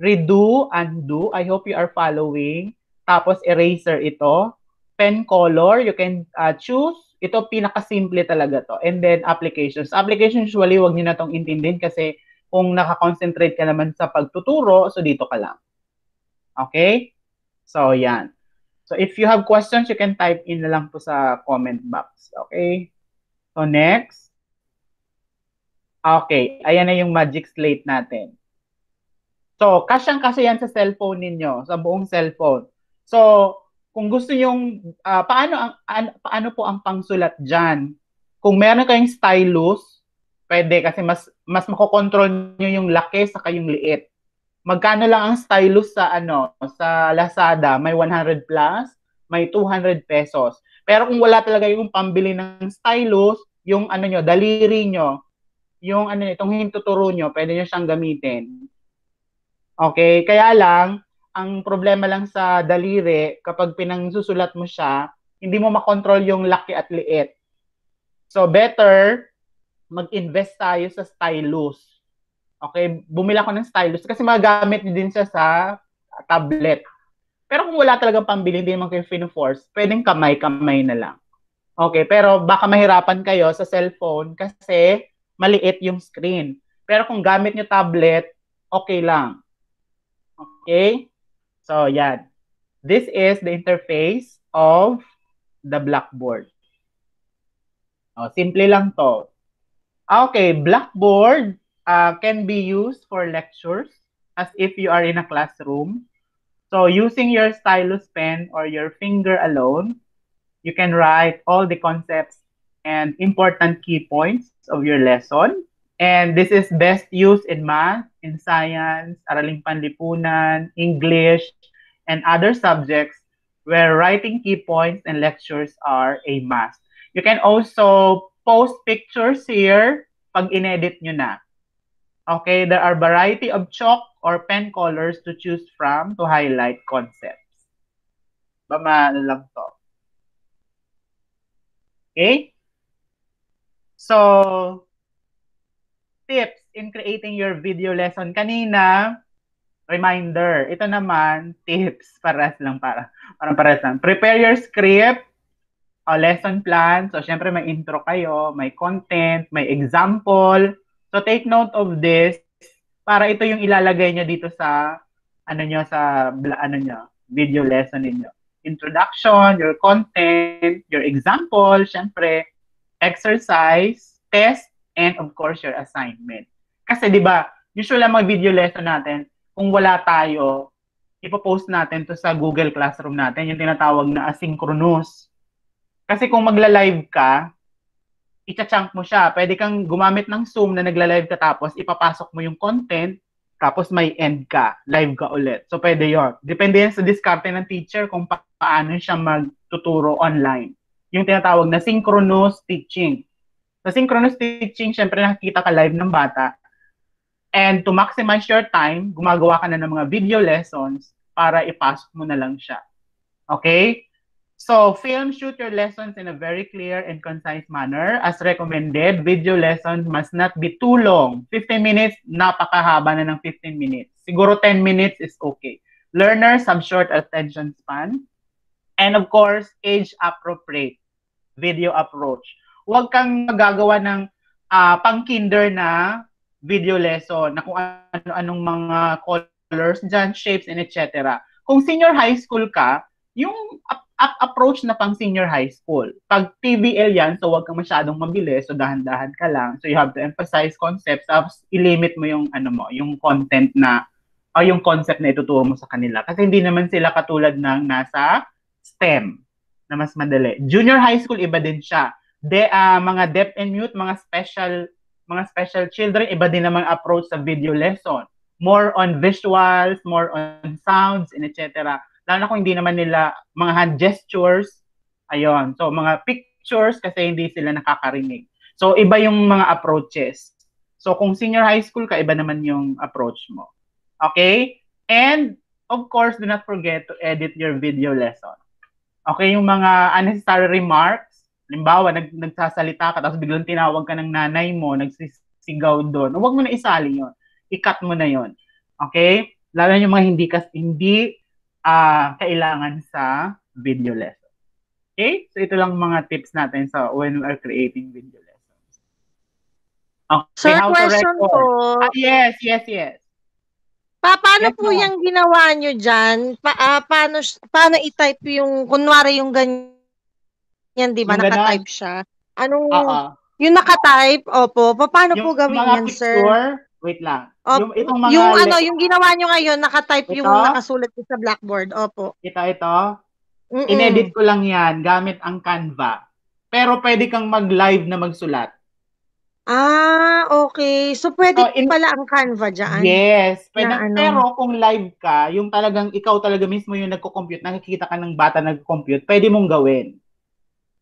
Speaker 1: redo, undo. I hope you are following. Tapos eraser ito. Pen color, you can uh, choose. Ito pinaka-simple talaga to. And then applications. Applications usually wag niyo na tong intindihin kasi kung naka-concentrate ka naman sa pagtuturo, so dito ka lang. Okay? So, yan. So if you have questions, you can type in na lang po sa comment box. Okay? So next. Okay, ayan na yung magic slate natin. So, kasyang kasi yan sa cellphone ninyo, sa buong cellphone. So, kung gusto yung ah, paano ang an- paano po ang pangsulat diyan? Kung meron kayong stylus, pwede kasi mas mas makokontrol niyo yung laki sa kayong liit. Magkano lang ang stylus sa ano, sa Lazada? May 100 plus, may 200 pesos. Pero kung wala talaga yung pambili ng stylus, yung ano nyo, daliri nyo, yung ano itong hintuturo nyo, pwede nyo siyang gamitin. Okay, kaya lang, ang problema lang sa daliri, kapag pinangsusulat mo siya, hindi mo makontrol yung laki at liit. So better, mag-invest tayo sa stylus. Okay, bumili ako ng stylus kasi niyo din siya sa tablet. Pero kung wala talagang pambili, hindi naman kayo fino-force, pwedeng kamay-kamay na lang. Okay, pero baka mahirapan kayo sa cellphone kasi maliit yung screen. Pero kung gamit niyo tablet, okay lang. Okay? So, yan. This is the interface of the Blackboard. Oh, simple lang to. Okay, Blackboard uh, can be used for lectures as if you are in a classroom. So using your stylus pen or your finger alone, you can write all the concepts and important key points of your lesson. And this is best used in math, in science, araling panlipunan, English, and other subjects where writing key points and lectures are a must. You can also post pictures here pag inedit nyo na. Okay, there are variety of chalk or pen colors to choose from to highlight concepts. Ba maano lang to. Okay? So, tips in creating your video lesson. Kanina, reminder. Ito naman, tips. Paras lang para. Parang paras lang. Prepare your script, a lesson plan. So, syempre may intro kayo, may content, may example. So, take note of this para ito yung ilalagay nyo dito sa ano nyo sa ano nyo video lesson ninyo introduction your content your example syempre exercise test and of course your assignment kasi di ba usually ang mga video lesson natin kung wala tayo ipopost natin to sa Google Classroom natin yung tinatawag na asynchronous kasi kung magla-live ka icha-chunk mo siya. Pwede kang gumamit ng Zoom na nagla-live ka tapos ipapasok mo yung content tapos may end ka, live ka ulit. So pwede yon. Depende yan sa diskarte ng teacher kung pa- paano siya magtuturo online. Yung tinatawag na synchronous teaching. Sa synchronous teaching, syempre nakikita ka live ng bata. And to maximize your time, gumagawa ka na ng mga video lessons para ipasok mo na lang siya. Okay? So, film shoot your lessons in a very clear and concise manner. As recommended, video lessons must not be too long. 15 minutes, napakahaba na ng 15 minutes. Siguro 10 minutes is okay. Learners have short attention span. And of course, age-appropriate video approach. Huwag kang magagawa ng ah, pang-kinder na video lesson na kung ano-anong mga colors dyan, shapes, and etc. Kung senior high school ka, yung ap- ap- approach na pang senior high school. Pag TVL yan, so wag kang masyadong mabilis, so dahan-dahan ka lang. So you have to emphasize concepts, tapos i-limit mo yung ano mo, yung content na o yung concept na ituturo mo sa kanila. Kasi hindi naman sila katulad ng nasa STEM na mas madali. Junior high school iba din siya. De ah, mga deaf and mute, mga special mga special children, iba din naman approach sa video lesson. More on visuals, more on sounds, and etc lalo na kung hindi naman nila mga hand gestures, ayun. So, mga pictures kasi hindi sila nakakarinig. So, iba yung mga approaches. So, kung senior high school ka, iba naman yung approach mo. Okay? And, of course, do not forget to edit your video lesson. Okay, yung mga unnecessary remarks, limbawa, nag, nagsasalita ka, tapos biglang tinawag ka ng nanay mo, nagsisigaw doon, huwag mo na isali yon I-cut mo na yon Okay? Lalo yung mga hindi, kas, hindi ah kailangan sa video lesson. Okay? So ito lang mga tips natin sa when we are creating video lessons. Okay,
Speaker 2: Sir,
Speaker 1: how to
Speaker 2: question
Speaker 1: record.
Speaker 2: po.
Speaker 1: Ah, yes, yes, yes.
Speaker 2: Pa, paano
Speaker 1: Yes,
Speaker 2: po
Speaker 1: ma'am.
Speaker 2: yung ginawa nyo dyan? Pa, ah, paano, paano i-type yung, kunwari yung ganyan, di ba?
Speaker 1: Yung.
Speaker 2: Naka-type siya. Anong,
Speaker 1: Oo.
Speaker 2: yung naka-type, opo, pa, paano po gawin
Speaker 1: mga
Speaker 2: yan, sir?
Speaker 1: picture, wait lang.
Speaker 2: Opo,
Speaker 1: yung itong mga
Speaker 2: yung ano, yung ginawa nyo ngayon, naka-type yung
Speaker 1: Ito?
Speaker 2: nakasulat ko sa blackboard, opo.
Speaker 1: ito, ito,
Speaker 2: Mm-mm.
Speaker 1: inedit ko lang yan gamit ang Canva. Pero pwede kang mag-live na magsulat.
Speaker 2: Ah, okay. So, pwede
Speaker 1: So, in-
Speaker 2: pala ang Canva dyan?
Speaker 1: Yes. Pwede,
Speaker 2: Na ano?
Speaker 1: Pero kung live ka, yung talagang ikaw talaga mismo yung nagko-compute, nakikita ka ng bata nagko-compute, pwede mong gawin.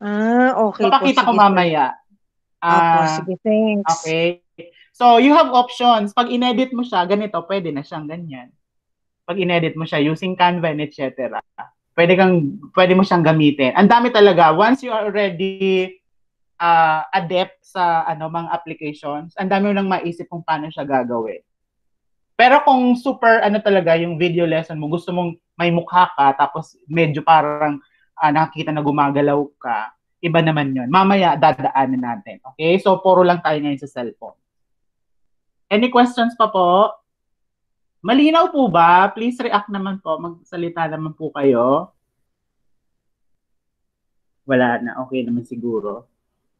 Speaker 2: Ah, okay po.
Speaker 1: Papakita ko
Speaker 2: sige, sir.
Speaker 1: mamaya. Ah,
Speaker 2: sige, thanks.
Speaker 1: Okay. So, you have options. Pag inedit mo siya, ganito, pwede na siyang ganyan. Pag inedit mo siya using Canva and etc. Pwede kang pwede mo siyang gamitin. Ang dami talaga. Once you are already uh, adept sa ano mga applications, ang dami mo nang maisip kung paano siya gagawin. Pero kung super ano talaga yung video lesson mo, gusto mong may mukha ka tapos medyo parang ah, nakikita na gumagalaw ka, iba naman yon. Mamaya dadaanan natin. Okay? So puro lang tayo ngayon sa cellphone. Any questions pa po? Malinaw po ba? Please react naman po. Magsalita naman po kayo. Wala na. Okay naman siguro.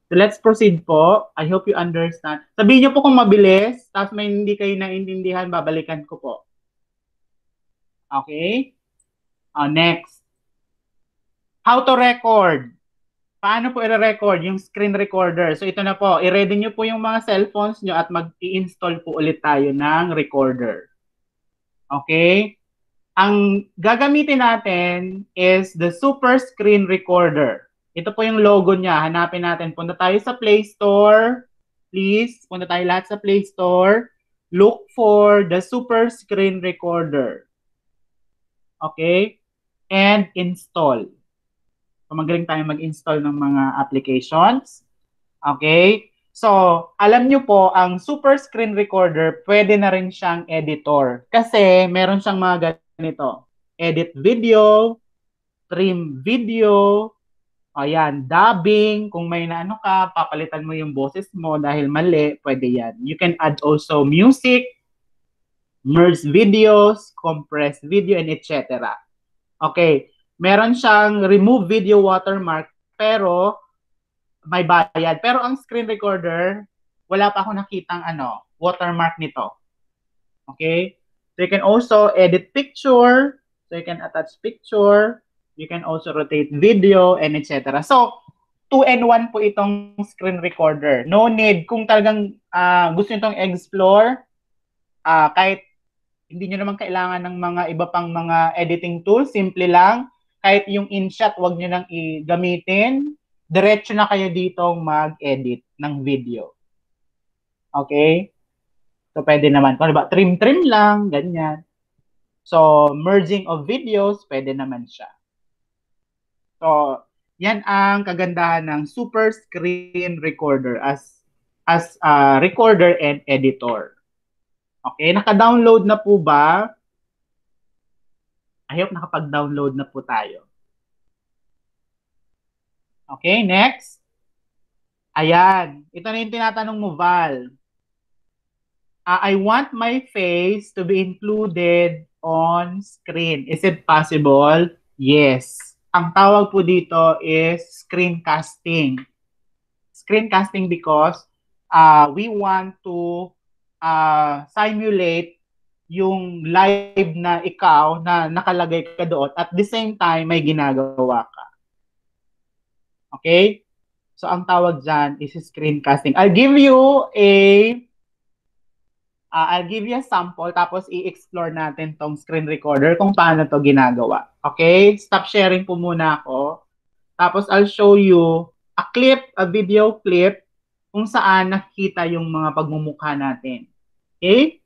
Speaker 1: So let's proceed po. I hope you understand. Sabihin niyo po kung mabilis, tapos may hindi kayo naintindihan, babalikan ko po. Okay? Uh, next. How to record. Paano po i-record yung screen recorder? So ito na po, i-ready nyo po yung mga cellphones nyo at mag-i-install po ulit tayo ng recorder. Okay? Ang gagamitin natin is the Super Screen Recorder. Ito po yung logo niya. Hanapin natin. Punta tayo sa Play Store. Please, punta tayo lahat sa Play Store. Look for the Super Screen Recorder. Okay? And install. So, magaling tayo mag-install ng mga applications. Okay? So, alam nyo po, ang Super Screen Recorder, pwede na rin siyang editor. Kasi, meron siyang mga ganito. Edit video, trim video, ayan, dubbing, kung may na ano ka, papalitan mo yung boses mo dahil mali, pwede yan. You can add also music, merge videos, compress video, and etc. Okay, meron siyang remove video watermark, pero may bayad. Pero ang screen recorder, wala pa ako nakitang ano, watermark nito. Okay? So you can also edit picture, so you can attach picture, you can also rotate video, and etc. So, 2-in-1 po itong screen recorder. No need, kung talagang ah, gusto nyo itong explore, ah, kahit hindi nyo naman kailangan ng mga iba pang mga editing tools, simple lang, kahit yung InShot, wag nyo nang i-gamitin, diretso na kayo dito mag-edit ng video. Okay? So, pwede naman. Kung ba, trim-trim lang, ganyan. So, merging of videos, pwede naman siya. So, yan ang kagandahan ng Super Screen Recorder as as a recorder and editor. Okay, naka-download na po ba? I hope nakapag-download na po tayo. Okay, next. Ayan. Ito na yung tinatanong mo, Val. Uh, I want my face to be included on screen. Is it possible? Yes. Ang tawag po dito is screencasting. Screencasting because uh, we want to uh, simulate yung live na ikaw na nakalagay ka doon at the same time may ginagawa ka. Okay? So, ang tawag dyan is screencasting. I'll give you a uh, I'll give you a sample tapos i-explore natin tong screen recorder kung paano to ginagawa. Okay? Stop sharing po muna ako. Tapos I'll show you a clip, a video clip kung saan nakikita yung mga pagmumukha natin. Okay?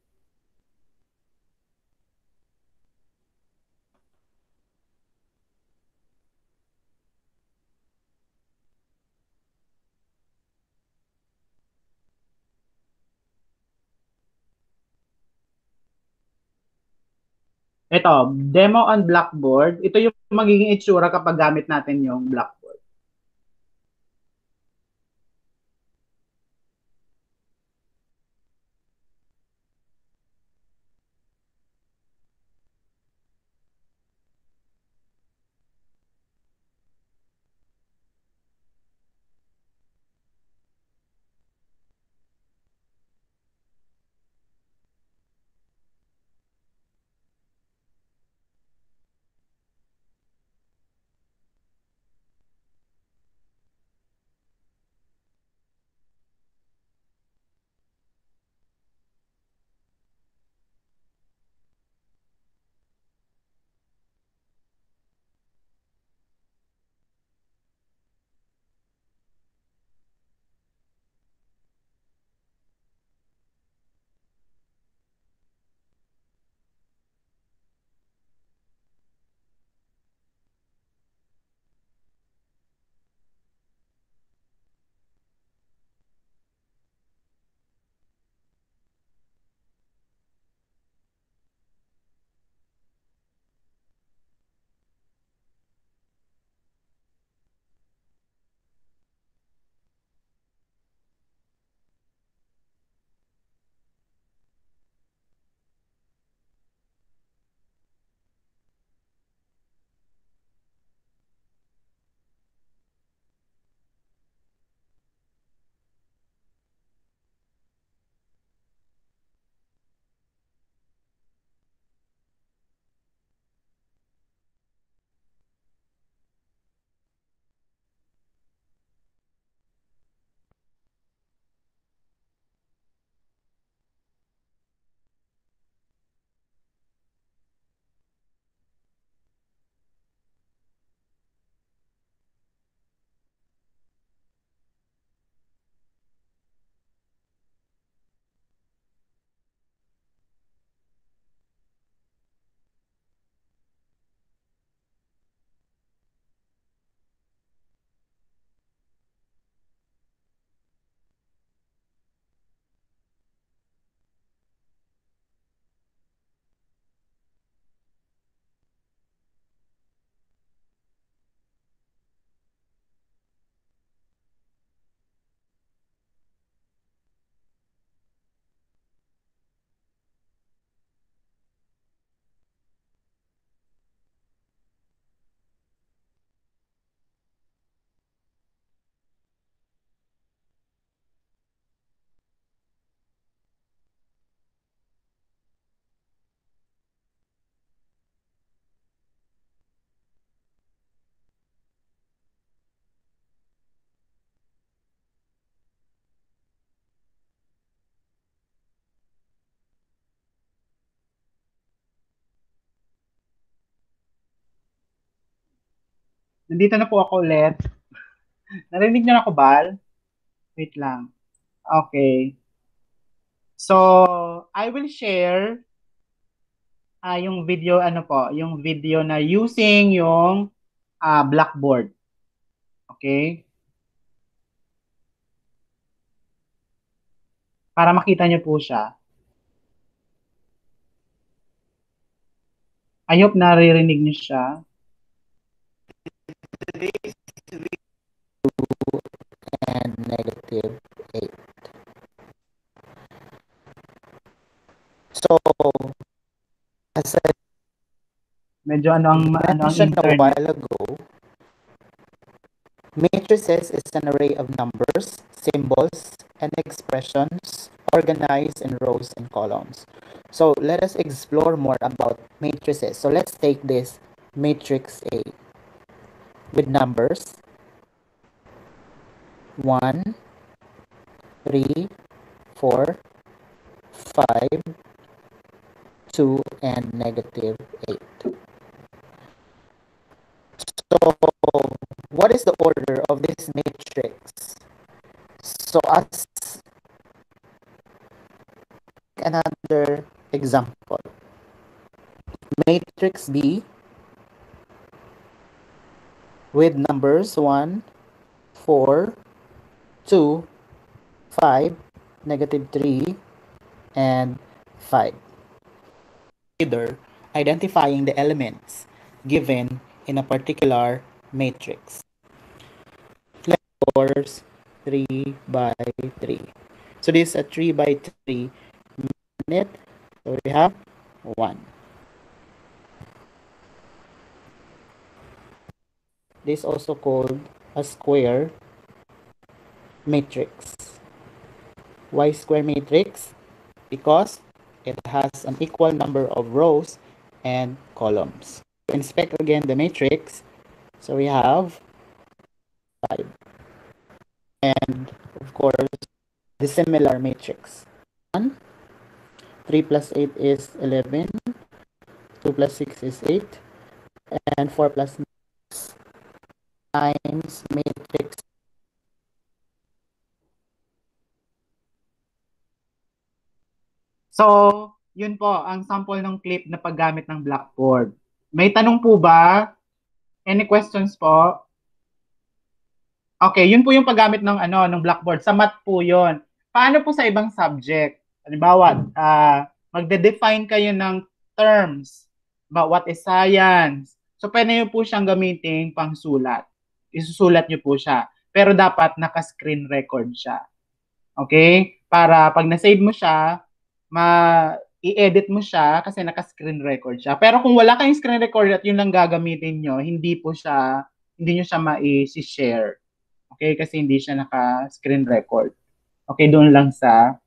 Speaker 1: Ito, demo on Blackboard. Ito yung magiging itsura kapag gamit natin yung Blackboard. Nandito na po ako ulit. Narinig niyo na ako, Bal? Wait lang. Okay. So, I will share ah yung video, ano po, yung video na using yung ah, Blackboard. Okay? Para makita niyo po siya. I hope naririnig niyo siya.
Speaker 4: And negative 8. So, as I
Speaker 1: Medyo ano ang ano ang
Speaker 4: mentioned a while ago, matrices is an array of numbers, symbols, and expressions organized in rows and columns. So let us explore more about matrices. So let's take this matrix A with numbers 1, 3, 4, 5, 2, and negative 8. So, what is the order of this matrix? So, as another example, matrix B with numbers 1, 4, 2, 5, negative 3, and 5. Consider identifying the elements given in a particular matrix. Like Letters 3 by 3. So this is a 3 by 3 unit. So we have 1. This is also called a square matrix. Why square matrix? Because it has an equal number of rows and columns. Inspect again the matrix. So we have 5. And of course, the similar matrix. 1, 3 plus 8 is 11, 2 plus 6 is 8, and 4 plus 6 times matrix
Speaker 1: So, yun po ang sample ng clip na paggamit ng Blackboard. May tanong po ba? Any questions po? Okay, yun po yung paggamit ng ano ng Blackboard. Sa math po yun. Paano po sa ibang subject? Halimbawa, ah magde-define kayo ng terms about what is science. So, pwede nyo po siyang gamitin pang sulat. Isusulat nyo po siya. Pero dapat naka-screen record siya. Okay? Para pag na-save mo siya, ma i-edit mo siya kasi naka-screen record siya. Pero kung wala kayong screen record at yun lang gagamitin nyo, hindi po siya, hindi nyo siya ma-share. Okay? Kasi hindi siya naka-screen record. Okay, doon lang sa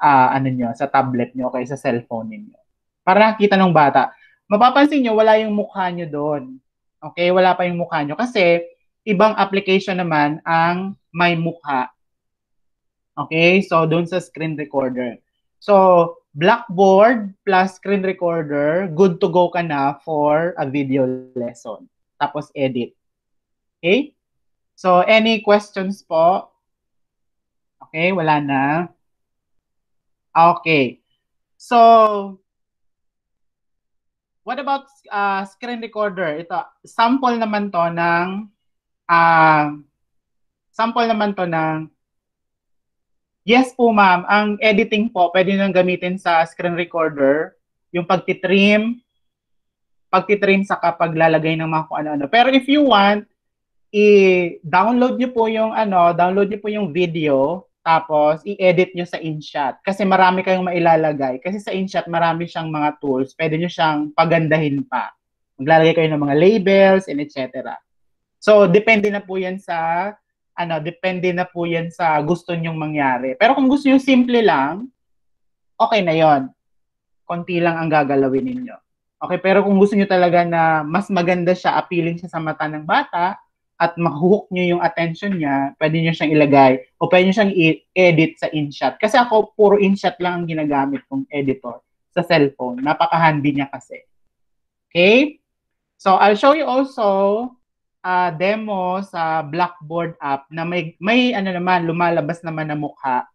Speaker 1: ah ano nyo, sa tablet nyo, okay, sa cellphone niyo. Para nakita ng bata. Mapapansin nyo, wala yung mukha nyo doon. Okay, wala pa yung mukha nyo. Kasi, ibang application naman ang may mukha. Okay, so doon sa screen recorder. So, Blackboard plus screen recorder, good to go ka na for a video lesson. Tapos edit. Okay? So, any questions po? Okay, wala na. Okay. So, what about uh, screen recorder? Ito, sample naman to ng ah sample naman to ng Yes po, ma'am. Ang editing po, pwede nang gamitin sa screen recorder, yung pagtitrim, pagtitrim sa kapag lalagay ng mga kung ano-ano. Pero if you want, i-download nyo po yung ano, download nyo po yung video, tapos i-edit nyo sa InShot. Kasi marami kayong mailalagay. Kasi sa InShot, marami siyang mga tools. Pwede nyo siyang pagandahin pa. Maglalagay kayo ng mga labels and etc. So, depende na po yan sa ano, depende na po yan sa gusto nyong mangyari. Pero kung gusto nyo simple lang, okay na yon. Konti lang ang gagalawin ninyo. Okay, pero kung gusto nyo talaga na mas maganda siya, appealing siya sa mata ng bata, at mahook nyo yung attention niya, pwede nyo siyang ilagay, o pwede nyo siyang i-edit sa InShot. Kasi ako, puro InShot lang ang ginagamit kong editor sa cellphone. Napaka-handy niya kasi. Okay? So, I'll show you also ah, demo sa Blackboard app na may may ano naman lumalabas naman na mukha.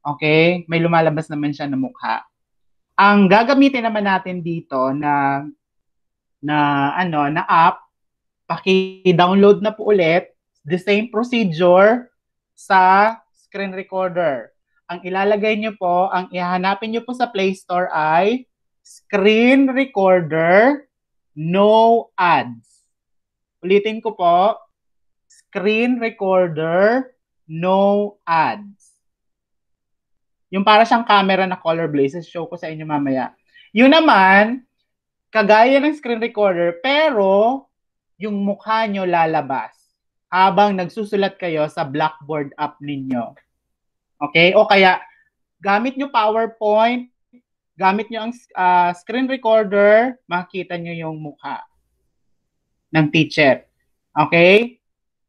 Speaker 1: Okay? May lumalabas naman siya na mukha. Ang gagamitin naman natin dito na na ano na app paki-download na po ulit the same procedure sa screen recorder. Ang ilalagay niyo po, ang ihahanapin niyo po sa Play Store ay screen recorder no ads. Ulitin ko po, screen recorder no ads. Yung para siyang camera na color blaze, show ko sa inyo mamaya. Yun naman, kagaya ng screen recorder, pero yung mukha nyo lalabas habang nagsusulat kayo sa Blackboard app ninyo. Okay? O kaya, gamit nyo PowerPoint, gamit nyo ang ah, screen recorder, makita nyo yung mukha ng teacher. Okay?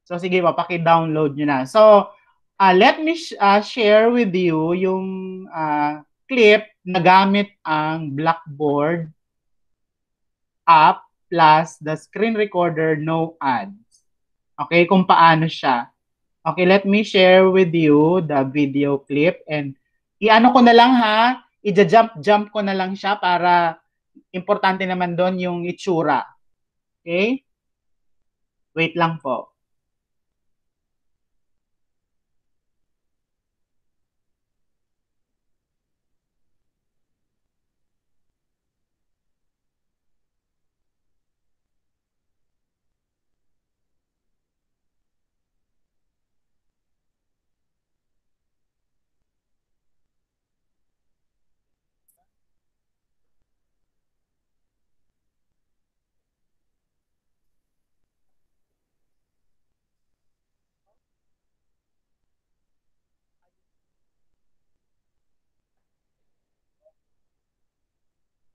Speaker 1: So, sige pa, paki-download nyo na. So, ah, let me sh- ah, share with you yung ah, clip na gamit ang Blackboard app plus the screen recorder no ads. Okay, kung paano siya. Okay, let me share with you the video clip and i-ano ko na lang ha, i-jump jump ko na lang siya para importante naman doon yung itsura. Okay? Wait lang po.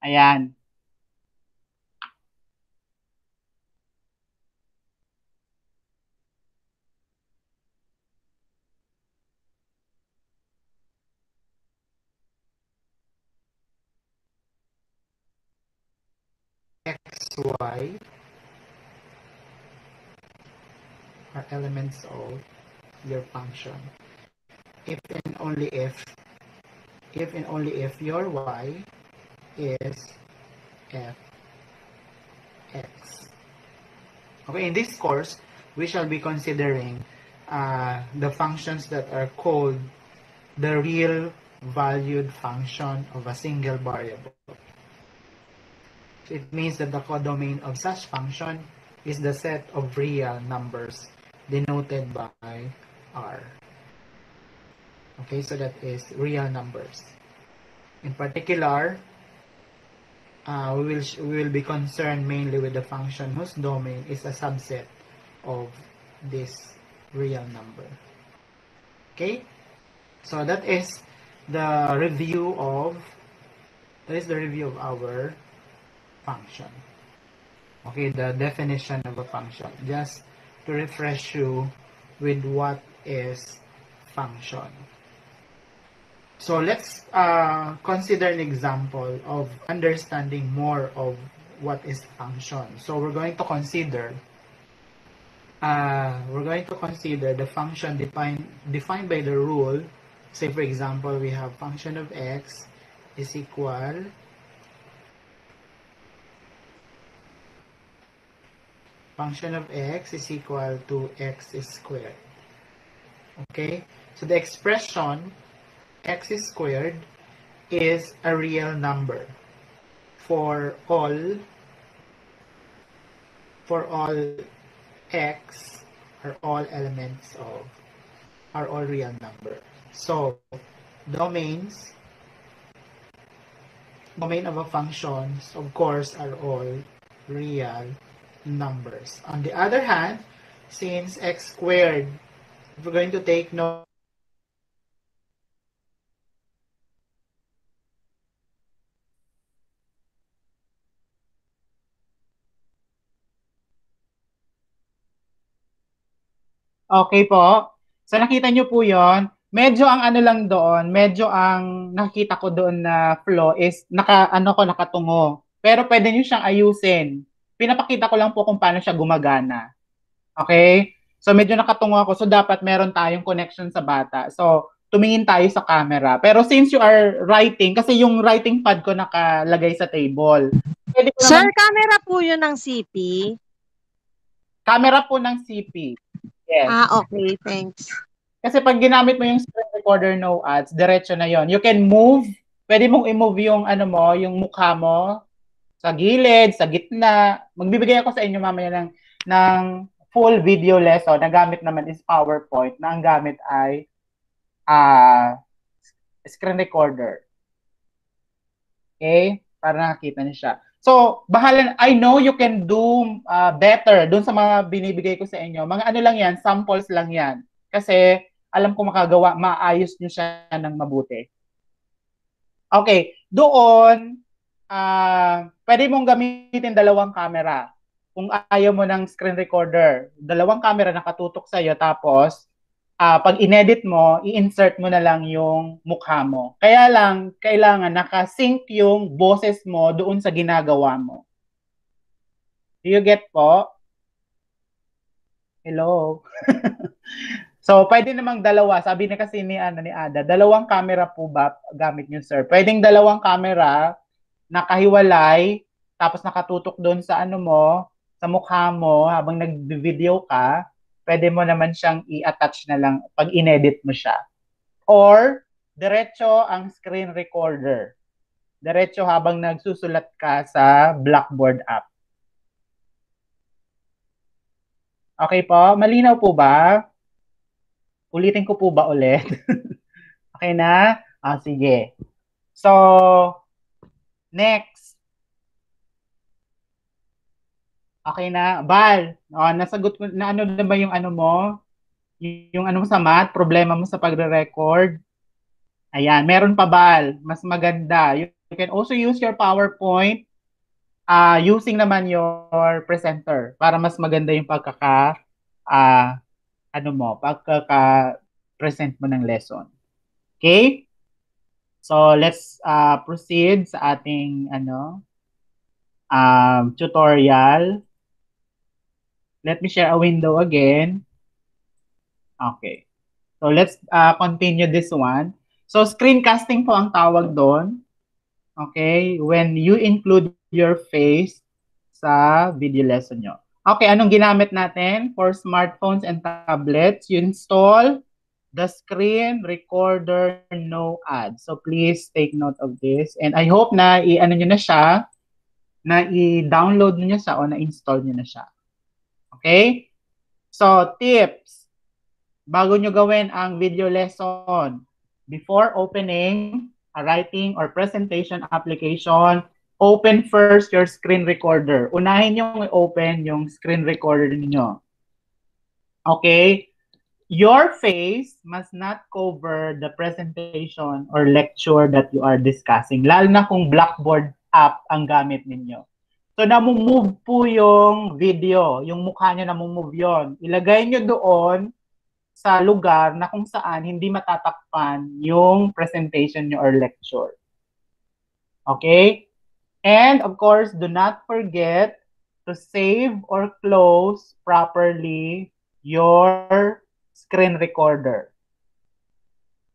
Speaker 1: Ayan.
Speaker 4: xy are elements of your function. If and only if, if and only if your y is f x. Okay, in this course, we shall be considering uh, the functions that are called the real valued function of a single variable. It means that the codomain of such function is the set of real numbers denoted by R. Okay, so that is real numbers. In particular, uh, we will we will be concerned mainly with the function whose domain is a subset of this real number. Okay, so that is the review of that is the review of our function. Okay, the definition of a function. Just to refresh you with what is function. So let's uh, consider an example of understanding more of what is function. So we're going to consider uh, we're going to consider the function defined defined by the rule. Say for example, we have function of x is equal function of x is equal to x squared. Okay, so the expression x squared is a real number for all for all x are all elements of are all real number. So domains domain of a functions of course are all real numbers. On the other hand, since x squared, we're going to take note
Speaker 1: Okay po. So nakita nyo po yon. Medyo ang ano lang doon, medyo ang nakita ko doon na flow is naka ano ko nakatungo. Pero pwede niyo siyang ayusin. Pinapakita ko lang po kung paano siya gumagana. Okay? So medyo nakatungo ako. So dapat meron tayong connection sa bata. So tumingin tayo sa camera. Pero since you are writing, kasi yung writing pad ko nakalagay sa table. Pwede ko
Speaker 2: Sir,
Speaker 1: naman,
Speaker 2: camera po yun ng CP.
Speaker 1: camera po ng CP. Yes.
Speaker 2: Ah, okay. Thanks.
Speaker 1: Kasi pag ginamit mo yung screen recorder no ads, diretso na yon. You can move, pwede mong i-move yung ano mo, yung mukha mo sa gilid, sa gitna. Magbibigay ako sa inyo mamaya ng ng full video lesson. Ang gamit naman is PowerPoint na ang gamit ay ah screen recorder. Okay? Para nakakita niyo siya. So, bahala, I know you can do uh, better dun sa mga binibigay ko sa inyo. Mga ano lang yan, samples lang yan. Kasi, alam ko makagawa, maayos nyo siya ng mabuti. Okay, doon, ah pwede mong gamitin dalawang camera. Kung ayaw mo ng screen recorder, dalawang camera nakatutok sa'yo, tapos, ah pag inedit mo, i-insert mo na lang yung mukha mo. Kaya lang, kailangan nakasync yung boses mo doon sa ginagawa mo. Do you get po? Hello? so, pwede namang dalawa. Sabi na kasi ni, ano, ni Ada, dalawang camera po ba gamit nyo, sir? Pwedeng dalawang camera, nakahiwalay, tapos nakatutok doon sa ano mo, sa mukha mo habang nag-video ka, pwede mo naman siyang i-attach na lang pag inedit mo siya. Or, diretso ang screen recorder. Diretso habang nagsusulat ka sa Blackboard app. Okay po? Malinaw po ba? Ulitin ko po ba ulit? okay na? Ah, sige. So, next. Okay na. Val, oh, nasagot ko na ano na ba yung ano mo? Y- Yung ano mo sa math, problema mo sa pagre-record. Ayan, meron pa Val, mas maganda. You, you can also use your PowerPoint uh, using naman your presenter para mas maganda yung pagkaka uh, ano mo, pagkaka present mo ng lesson. Okay? So let's uh, proceed sa ating ano um, tutorial. Let me share a window again. Okay. So let's uh, continue this one. So screencasting po ang tawag doon. Okay? When you include your face sa video lesson nyo. Okay, anong ginamit natin for smartphones and tablets? You install the screen recorder no ads. So please take note of this. And I hope na i-ano nyo na siya, na i-download nyo siya o na-install nyo na siya. Okay? So, tips. Bago nyo gawin ang video lesson, before opening a writing or presentation application, open first your screen recorder. Unahin nyo i-open yung screen recorder niyo. Okay? Your face must not cover the presentation or lecture that you are discussing. Lalo na kung Blackboard app ang gamit ninyo. So, namumove po yung video. Yung mukha nyo namumove yon. Ilagay nyo doon sa lugar na kung saan hindi matatakpan yung presentation nyo or lecture. Okay? And of course, do not forget to save or close properly your screen recorder.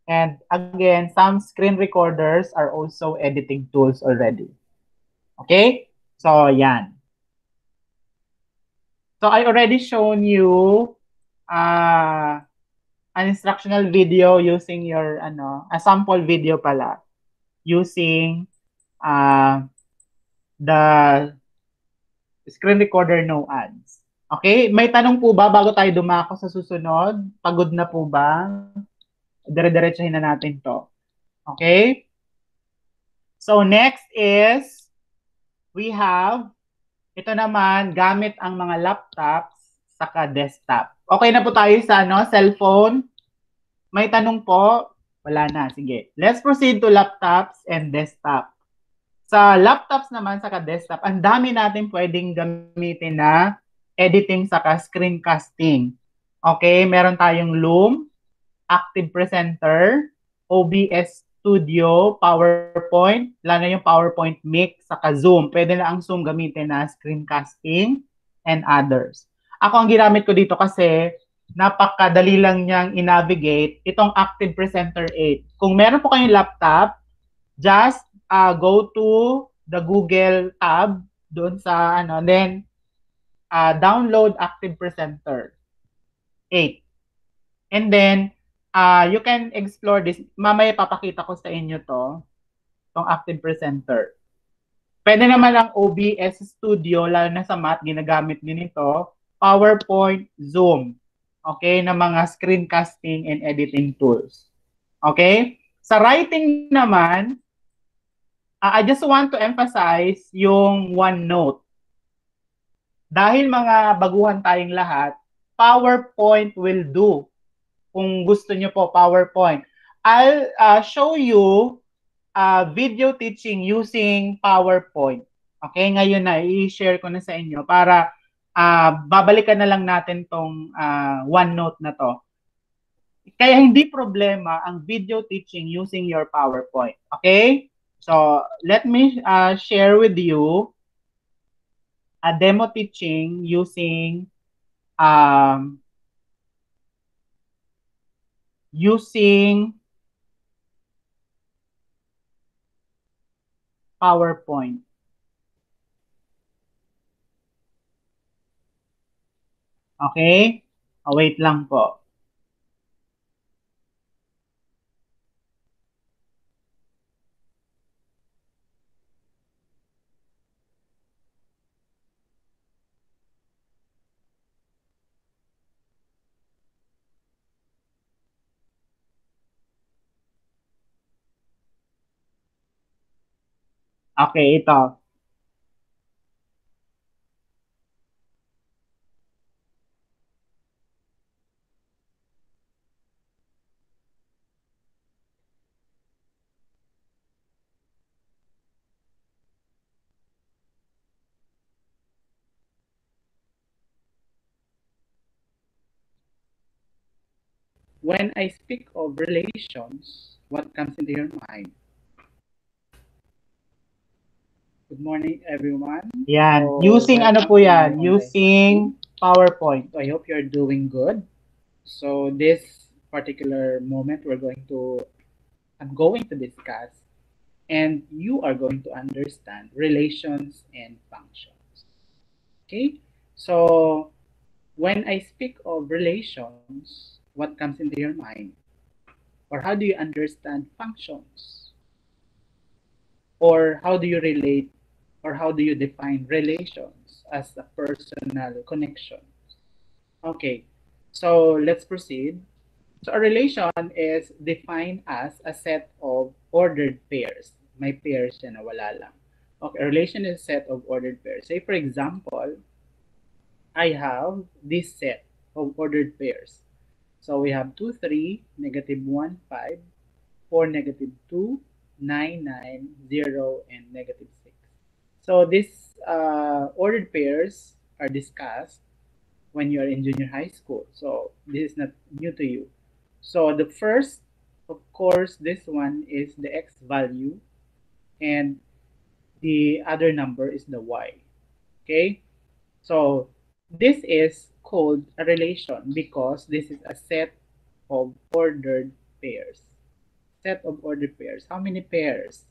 Speaker 1: And again, some screen recorders are also editing tools already. Okay? So, yan. So, I already shown you uh, an instructional video using your, ano, a sample video pala, using uh, the screen recorder no ads. Okay? May tanong po ba bago tayo dumako sa susunod? Pagod na po ba? Dire-diretsahin na natin to. Okay? So next is we have ito naman gamit ang mga laptops saka desktop. Okay na po tayo sa ano, cellphone. May tanong po? Wala na. Sige. Let's proceed to laptops and desktop. Sa laptops naman, saka desktop, ang dami natin pwedeng gamitin na editing saka screencasting. Okay, meron tayong Loom, Active Presenter, OBS Studio, PowerPoint, lalo yung PowerPoint Mix, saka Zoom. Pwede na ang Zoom gamitin na screencasting and others. Ako ang ginamit ko dito kasi napakadali lang niyang i-navigate itong Active Presenter 8. Kung meron po kayong laptop, just uh, go to the Google tab doon sa ano, then uh, download Active Presenter 8. And then, uh, you can explore this. Mamaya papakita ko sa inyo to, itong Active Presenter. Pwede naman ang OBS Studio, lalo na sa math, ginagamit din ito. PowerPoint, Zoom. Okay, na mga screencasting and editing tools. Okay? Sa writing naman, uh, I just want to emphasize yung OneNote. Dahil mga baguhan tayong lahat, PowerPoint will do. Kung gusto nyo po, PowerPoint. I'll uh, show you uh, video teaching using PowerPoint. Okay, ngayon na, i-share ko na sa inyo para uh, babalikan na lang natin tong uh, OneNote na to. Kaya hindi problema ang video teaching using your PowerPoint. Okay? So, let me uh, share with you a demo teaching using um, using PowerPoint. Okay? Oh, wait lang po. Okay, ito. when I speak of relations, what comes into your mind? Good morning, everyone. Yan. So, using ano po yan? Using PowerPoint. So I hope you're doing good. So this particular moment, we're going to, I'm going to discuss, and you are going to understand relations and functions. Okay? So when I speak of relations, what comes into your mind? Or how do you understand functions? Or how do you relate or how do you define relations as a personal connection? Okay, so let's proceed. So a relation is defined as a set of ordered pairs. May pairs yan na wala lang. Okay, a relation is a set of ordered pairs. Say for example, I have this set of ordered pairs. So we have 2, 3, negative 1, 5, 4, negative 2, 9, 9, 0, and negative 6. So these uh, ordered pairs are discussed when you are in junior high school. So this is not new to you. So the first, of course, this one is the x value and the other number is the y. Okay? So this is called a relation because this is a set of ordered pairs. Set of ordered pairs. How many pairs?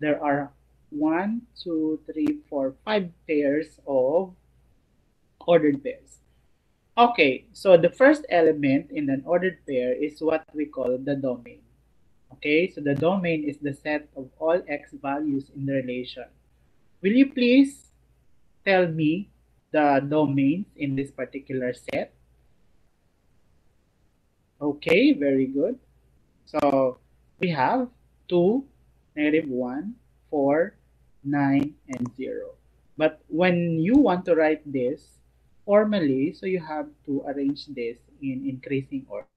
Speaker 1: There are one, two, three, four, five pairs of ordered pairs. Okay, so the first element in an ordered pair is what we call the domain. Okay, so the domain is the set of all x values in the relation. Will you please tell me the domains in this particular set. Okay, very good. So we have 2, negative 1, 4, 9, and 0. But when you want to write this formally, so you have to arrange this in increasing order.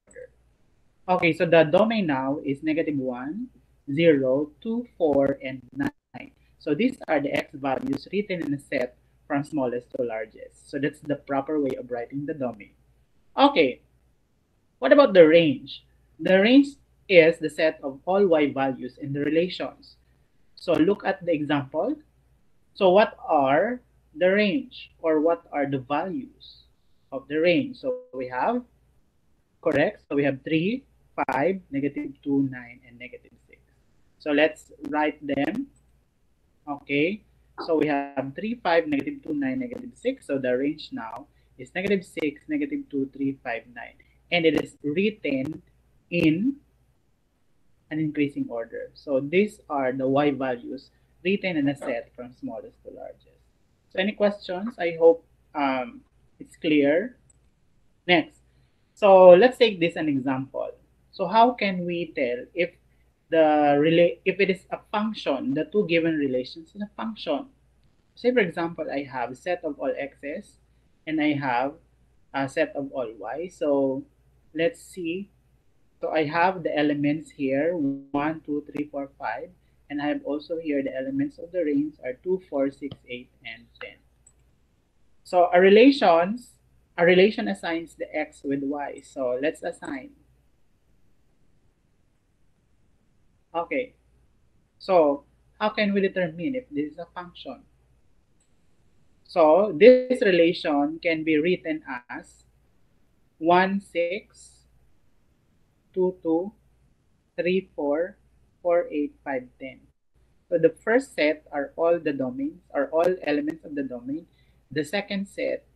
Speaker 1: Okay, so the domain now is negative 1, 0, 2, 4, and 9. So these are the x values written in a set from smallest to largest. So that's the proper way of writing the domain. Okay, what about the range? The range is the set of all y values in the relations. So look at the example. So what are the range or what are the values? of the range. So we have, correct, so we have 3, 5, negative 2, 9, and negative 6. So let's write them. Okay, so we have 3, 5, negative 2, 9, negative 6. So the range now is negative 6, negative 2, 3, 5, 9. And it is written in an increasing order. So these are the y values written in a set from smallest to largest. So any questions? I hope um, it's clear. Next. So let's take this an example. So how can we tell if the relate if it is a function, the two given relations is a function. Say for example, I have a set of all x's and I have a set of all y. So let's see. So I have the elements here, 1, 2, 3, 4, 5. And I have also here the elements of the range are 2, 4, 6, 8, and 10. So a relations, a relation assigns the x with y. So let's assign. Okay. So how can we determine if this is a function? So this relation can be written as 1, 6, 2, 2, 3, 4, 4, 8, 5, 10. So the first set are all the domains, are all elements of the domain. The second set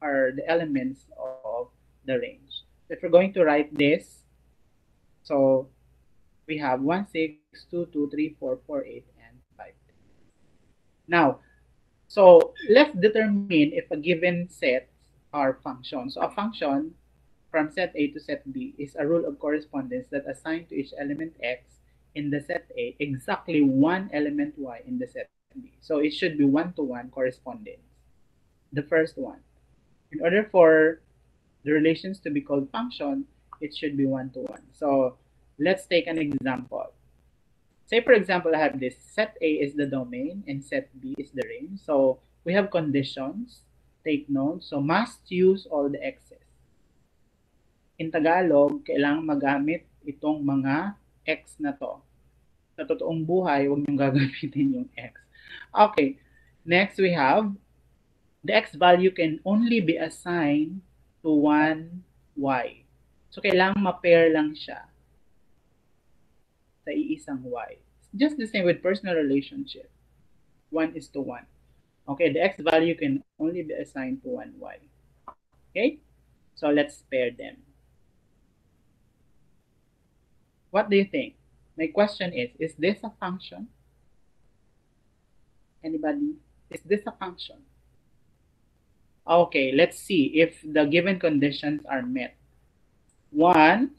Speaker 1: are the elements of the range. If we're going to write this, so we have 1, 6, 2, 2, 3, 4, 4, 8, and 5. Now, so let's determine if a given set are functions. So a function from set A to set B is a rule of correspondence that assign to each element x in the set A exactly one element y in the set B. So it should be one-to-one -one correspondence. The first one. In order for the relations to be called function, it should be one-to-one. -one. So let's take an example. Say, for example, I have this set A is the domain and set B is the range. So we have conditions. Take note. So must use all the x's. In Tagalog, kailangan magamit itong mga x na to. Sa totoong buhay, huwag niyong gagamitin yung x. Okay. Next, we have the x value can only be assigned to one y. So, kailangan ma-pair lang siya sa iisang y. Just the same with personal relationship. 1 is to 1. Okay, the x value can only be assigned to one y. Okay, so let's pair them. What do you think? My question is, is this a function? Anybody? Is this a function? Okay, let's see if the given conditions are met. One,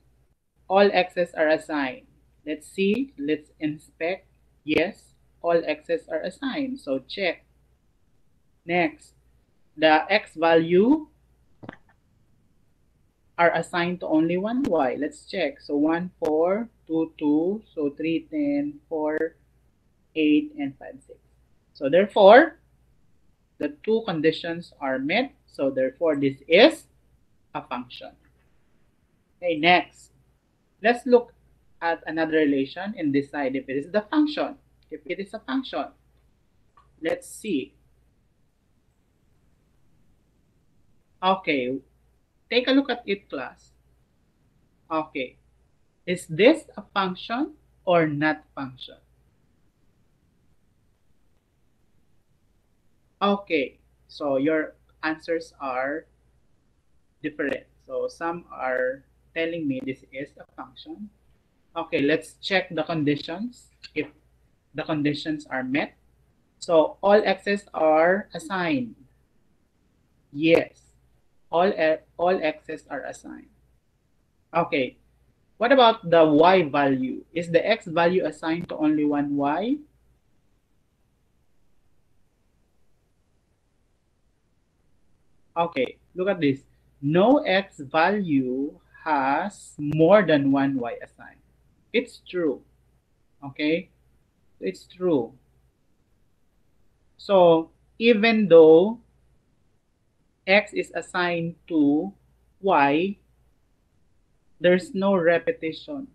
Speaker 1: all x's are assigned. Let's see, let's inspect. Yes, all x's are assigned, so check. Next, the x value are assigned to only one y. Let's check. So 1, 4, 2, 2, so 3, 10, 4, 8, and 5, 6. So therefore, the two conditions are met. So therefore, this is a function. Okay, next. Let's look at another relation and decide if it is the function. If it is a function, let's see. Okay, take a look at it class. Okay, is this a function or not function? Okay, so your answers are different. So some are telling me this is a function. Okay, let's check the conditions if the conditions are met. So all x's are assigned. Yes all, all x's are assigned. Okay, what about the y value? Is the x value assigned to only one y? Okay, look at this. No x value has more than one y assigned. It's true. Okay, it's true. So even though x is assigned to y, there's no repetition.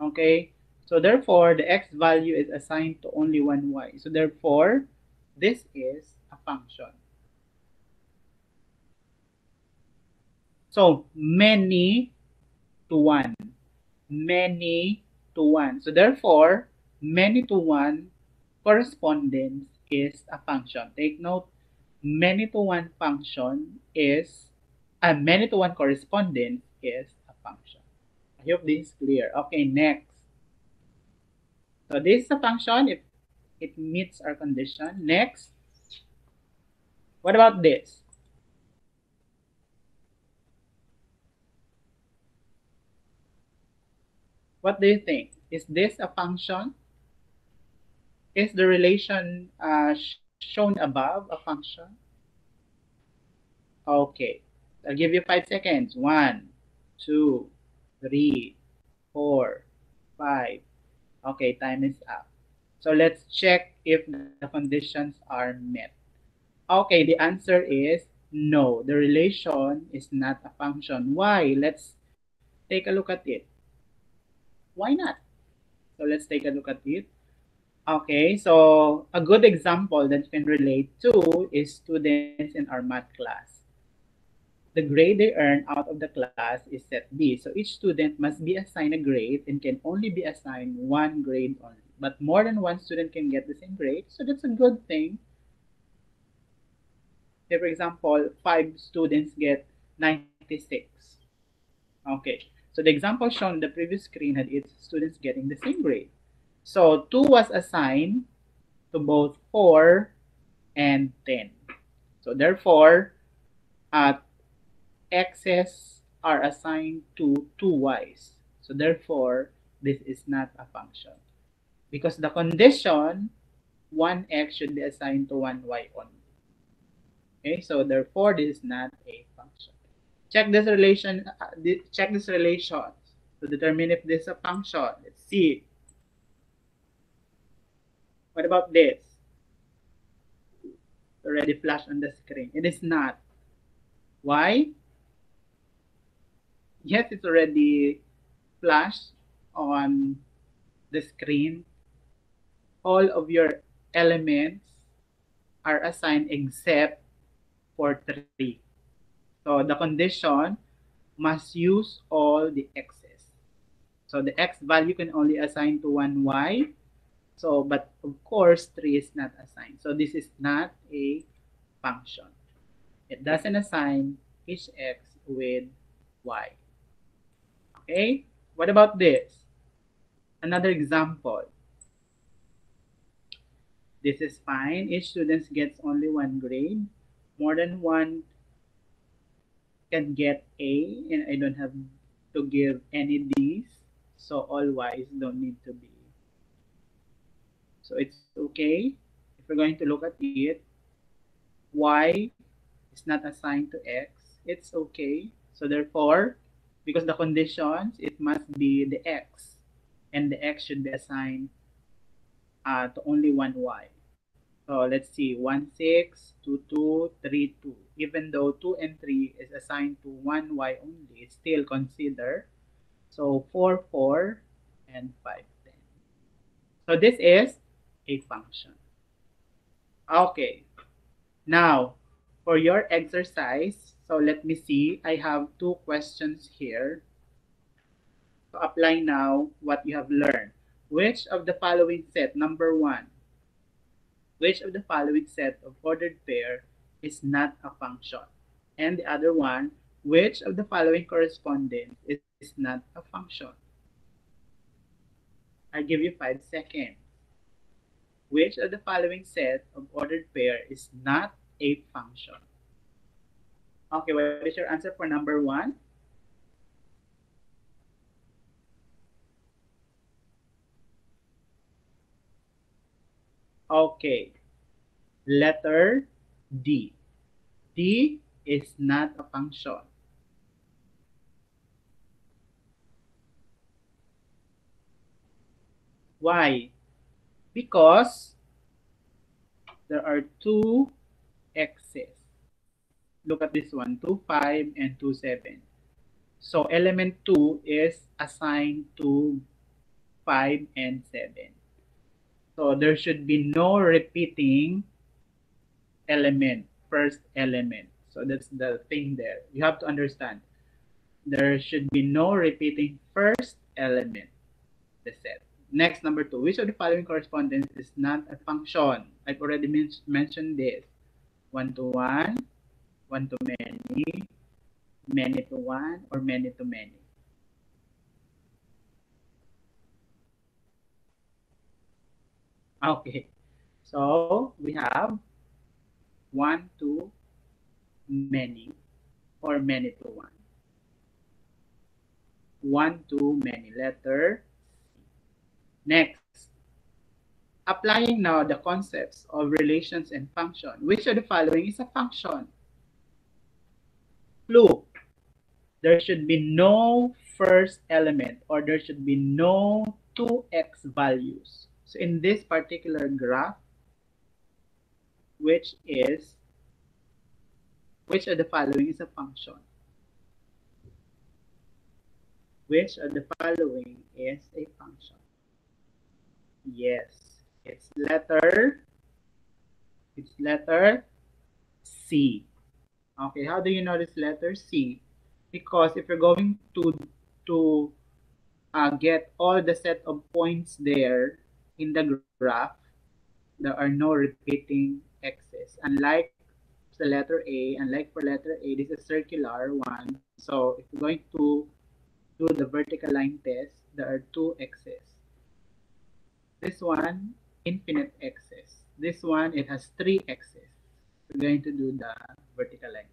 Speaker 1: Okay? So therefore, the x value is assigned to only one y. So therefore, this is a function. So, many to one. Many to one. So, therefore, many to one correspondence is a function. Take note, many to one function is, a many to one correspondence is a function. I hope this is clear. Okay, next. So this is a function if it meets our condition. Next. What about this? What do you think? Is this a function? Is the relation uh, shown above a function? Okay. I'll give you five seconds. One, two, three, four, five. Okay, time is up. So let's check if the conditions are met. Okay, the answer is no. The relation is not a function. Why? Let's take a look at it. Why not? So let's take a look at it. Okay, so a good example that you can relate to is students in our math class. The grade they earn out of the class is set B. So each student must be assigned a grade and can only be assigned one grade only. But more than one student can get the same grade, so that's a good thing. Say, for example, five students get 96. Okay, so the example shown in the previous screen had its students getting the same grade. So 2 was assigned to both 4 and 10. So therefore, uh, x's are assigned to 2y's. So therefore, this is not a function. Because the condition, 1x should be assigned to 1y only. Okay, so therefore, this is not a function. Check this relation, uh, thi- check this relation to determine if this is a function. Let's see. What about this? Already flashed on the screen. It is not. Why? Yes, it's already flashed on the screen. All of your elements are assigned except for 3. So the condition must use all the x's. So the x value can only assign to one y. So, but of course, 3 is not assigned. So this is not a function. It doesn't assign each x with y. Okay, what about this? Another example. This is fine. Each student gets only one grade. More than one can get A, and I don't have to give any D's. So all Y's don't need to be. So it's okay. If we're going to look at it, Y is not assigned to X. It's okay. So therefore, because the conditions, it must be the X. And the X should be assigned uh, to only one Y. So let's see, 1, 6, 2, 2, 3, 2. Even though 2 and 3 is assigned to 1 Y only, it's still consider. So 4, 4, and 5, 10. So this is a function. Okay. Now, for your exercise, so let me see. I have two questions here. So apply now what you have learned. Which of the following set, number one, which of the following set of ordered pair is not a function? And the other one, which of the following correspondence is, is not a function? I give you five seconds. Which of the following set of ordered pair is not a function? Okay, what is your answer for number one? Okay. Letter D. D is not a function. Why? Because there are two x's. Look at this one, 2, 5, and 2, 7. So element 2 is assigned to 5 and 7. So there should be no repeating element, first element. So that's the thing there. You have to understand. There should be no repeating first element, the set. Next, number two, which of the following correspondence is not a function? I've already men mentioned this. One to one, one to many, many to one, or many to many. Okay, so we have one to many or many to one. One to many letter. Next, applying now the concepts of relations and function. Which of the following is a function? Clue. There should be no first element or there should be no 2x values. So in this particular graph, which is which of the following is a function? Which of the following is a function? Yes, it's letter it's letter C. Okay, how do you know this letter C? Because if you're going to to uh, get all the set of points there in the graph, there are no repeating x's. Unlike the letter A, unlike for letter A, this is a circular one. So if you're going to do the vertical line test, there are two x's. This one, infinite x's. This one, it has three x's. We're going to do the vertical test.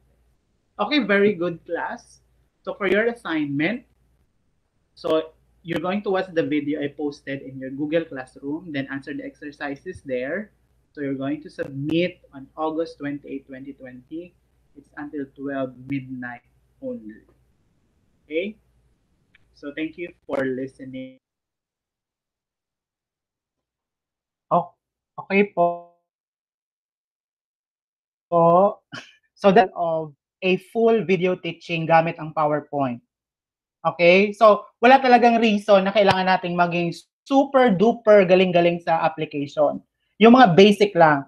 Speaker 1: Okay, very good class. So for your assignment, so you're going to watch the video I posted in your Google Classroom, then answer the exercises there. So you're going to submit on August 28, 2020. It's until 12 midnight only. Okay? So thank you for listening. Okay po. Po. So that of a full video teaching gamit ang PowerPoint. Okay? So, wala talagang reason na kailangan nating maging super duper galing-galing sa application. Yung mga basic lang.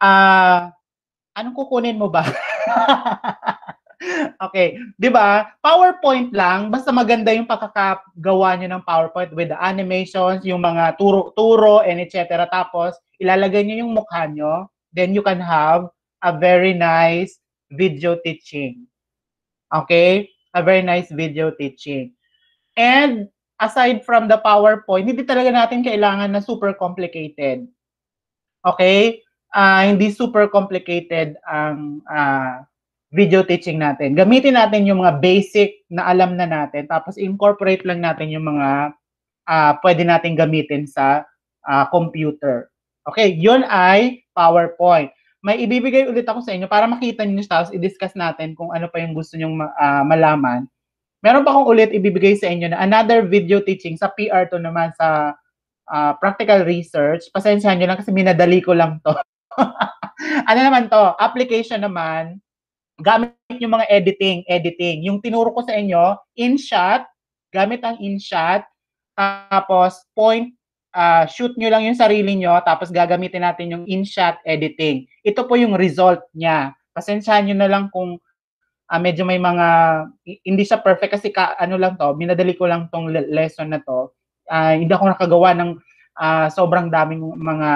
Speaker 1: Ah, uh, anong kukunin mo ba? okay, 'di ba? PowerPoint lang, basta maganda yung pagkakagawa niyo ng PowerPoint with the animations, yung mga turo-turo and etc. Tapos ilalagay niyo yung mukha niyo, then you can have a very nice video teaching. Okay? A very nice video teaching. And aside from the PowerPoint, hindi talaga natin kailangan na super complicated. Okay? Uh, hindi super complicated ang uh, video teaching natin. Gamitin natin yung mga basic na alam na natin, tapos incorporate lang natin yung mga uh, pwede natin gamitin sa uh, computer. Okay, yun ay PowerPoint may ibibigay ulit ako sa inyo para makita niyo tapos i-discuss natin kung ano pa yung gusto nyong uh, malaman. Meron pa akong ulit ibibigay sa inyo na another video teaching sa PR to naman sa uh, practical research. Pasensyahan niyo lang kasi minadali ko lang to. ano naman to? Application naman, gamit yung mga editing, editing. Yung tinuro ko sa inyo, InShot, gamit ang InShot, tapos point uh, shoot nyo lang yung sarili nyo, tapos gagamitin natin yung in-shot editing. Ito po yung result niya. Pasensyahan nyo na lang kung uh, medyo may mga, hindi siya perfect kasi ka, ano lang to, minadali ko lang tong lesson na to. Uh, hindi ako nakagawa ng uh, sobrang daming mga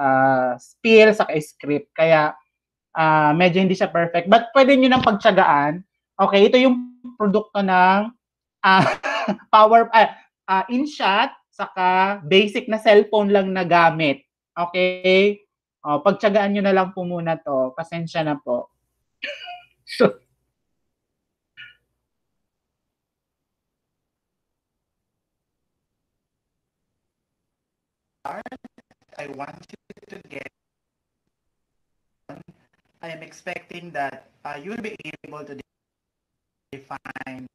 Speaker 1: uh, spiel sa script. Kaya uh, medyo hindi siya perfect. But pwede nyo nang pagtsagaan. Okay, ito yung produkto ng uh, power, uh, uh, InShot saka basic na cellphone lang na gamit. Okay? O, pagtsagaan nyo na lang po muna to. Pasensya na po. so,
Speaker 5: I want you to get I am expecting that uh, you'll be able to define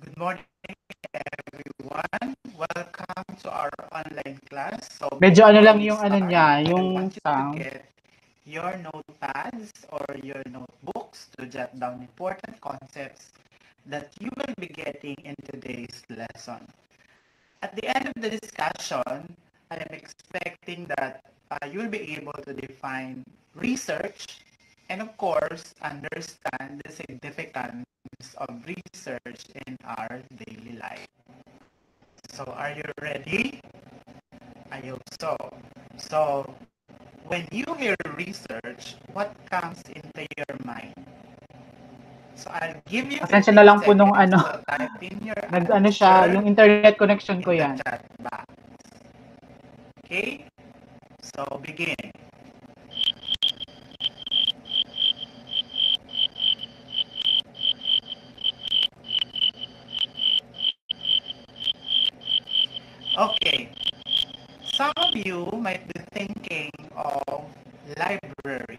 Speaker 5: Good morning, everyone. Welcome to our online class. So,
Speaker 1: Medyo ano lang yung ano niya, yung sound.
Speaker 5: your notepads or your notebooks to jot down important concepts that you will be getting in today's lesson. At the end of the discussion, I am expecting that uh, you'll be able to define research
Speaker 4: and of course, understand the significance of research in our daily life. So, are you ready? I hope so. So, when you hear research, what comes into your mind? So, I'll give you
Speaker 1: Pasensya na lang po
Speaker 4: 15
Speaker 1: nung ano, Nag-ano siya, yung internet connection ko
Speaker 4: in the
Speaker 1: yan.
Speaker 4: chat box. Okay? So, begin. Okay. Some of you might be thinking of library.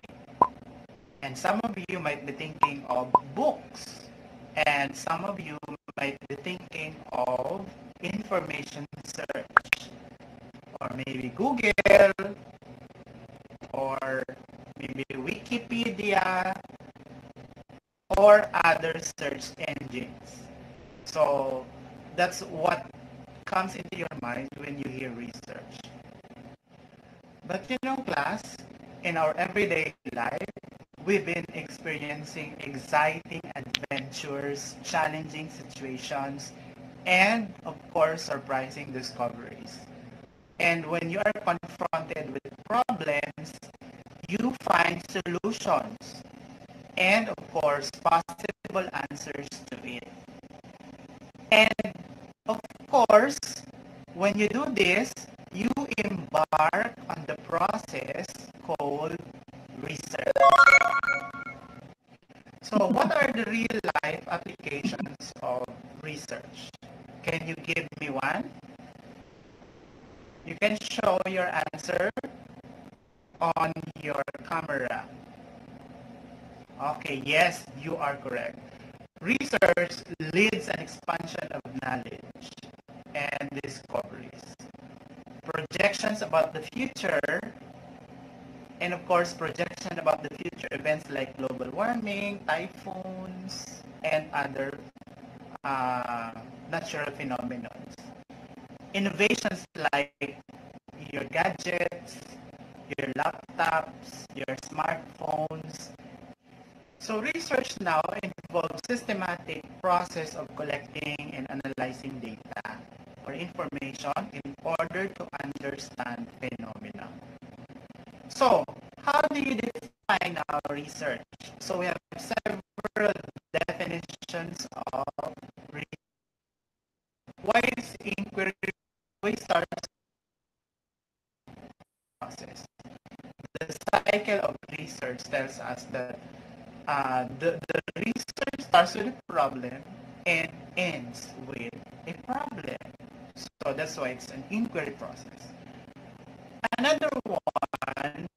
Speaker 4: And some of you might be thinking of books. And some of you might be thinking of information search. Or maybe Google. Or maybe Wikipedia. Or other search engines. So that's what comes into your mind when you hear research. But you know, class, in our everyday life, we've been experiencing exciting adventures, challenging situations, and of course, surprising discoveries. And when you are confronted with problems, you find solutions and, of course, possible answers to it. And of course, when you do this, you embark on the process called research. So what are the real life applications of research? Can you give me one? You can show your answer on your camera. Okay, yes, you are correct. Research leads an expansion of knowledge and discoveries. Projections about the future, and of course, projection about the future events like global warming, typhoons, and other uh, natural phenomena. Innovations like your gadgets, your laptops, your smartphones, so research now involves systematic process of collecting and analyzing data or information in order to understand phenomena. So how do you define our research? So we have several definitions of research. Why is inquiry we start process? The cycle of research tells us that uh, the, the research starts with a problem and ends with a problem. So that's why it's an inquiry process. Another one,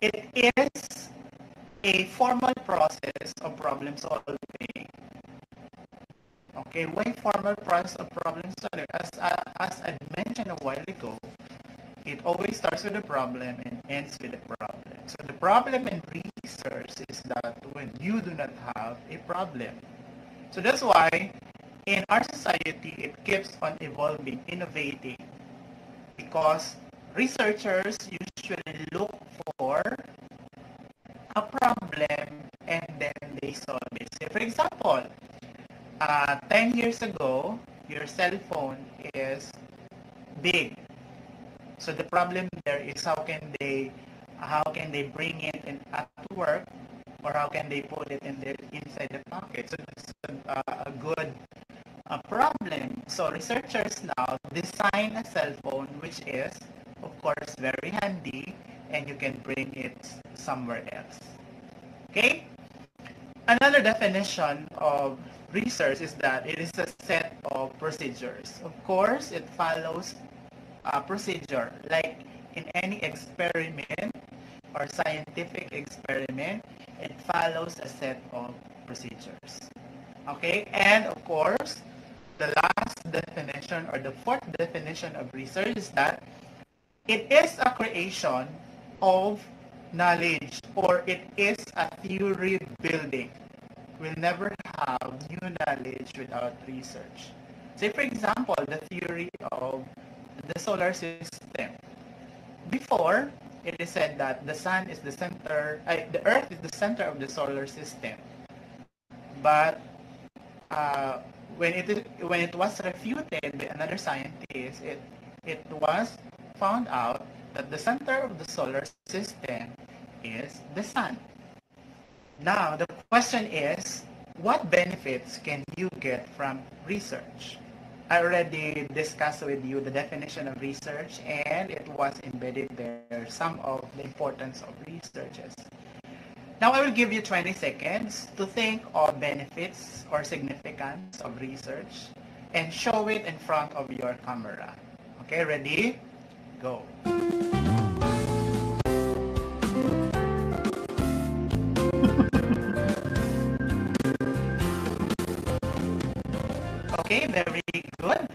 Speaker 4: it is a formal process of problem solving. Okay, why formal process of problem solving? As, uh, as I mentioned a while ago, it always starts with a problem and ends with a problem. So the problem in research is that when you do not have a problem. So that's why in our society it keeps on evolving, innovating, because researchers usually look for a problem and then they solve it. Say for example, uh, 10 years ago, your cell phone is big so the problem there is how can they how can they bring it in at work or how can they put it in their inside the pocket. So that's a, a good uh, problem. So researchers now design a cell phone which is of course very handy and you can bring it somewhere else. Okay? Another definition of research is that it is a set of procedures. Of course, it follows a procedure. Like in any experiment or scientific experiment, it follows a set of procedures. Okay, and of course, the last definition or the fourth definition of research is that it is a creation of knowledge or it is a theory building. We'll never have new knowledge without research. Say, for example, the theory of the solar system. Before, it is said that the sun is the center, uh, the earth is the center of the solar system. But uh, when it when it was refuted by another scientist, it it was found out that the center of the solar system is the sun. Now the question is, what benefits can you get from research? I already discussed with you the definition of research and it was embedded there some of the importance of researches. Now I will give you 20 seconds to think of benefits or significance of research and show it in front of your camera. Okay, ready? Go. Very good.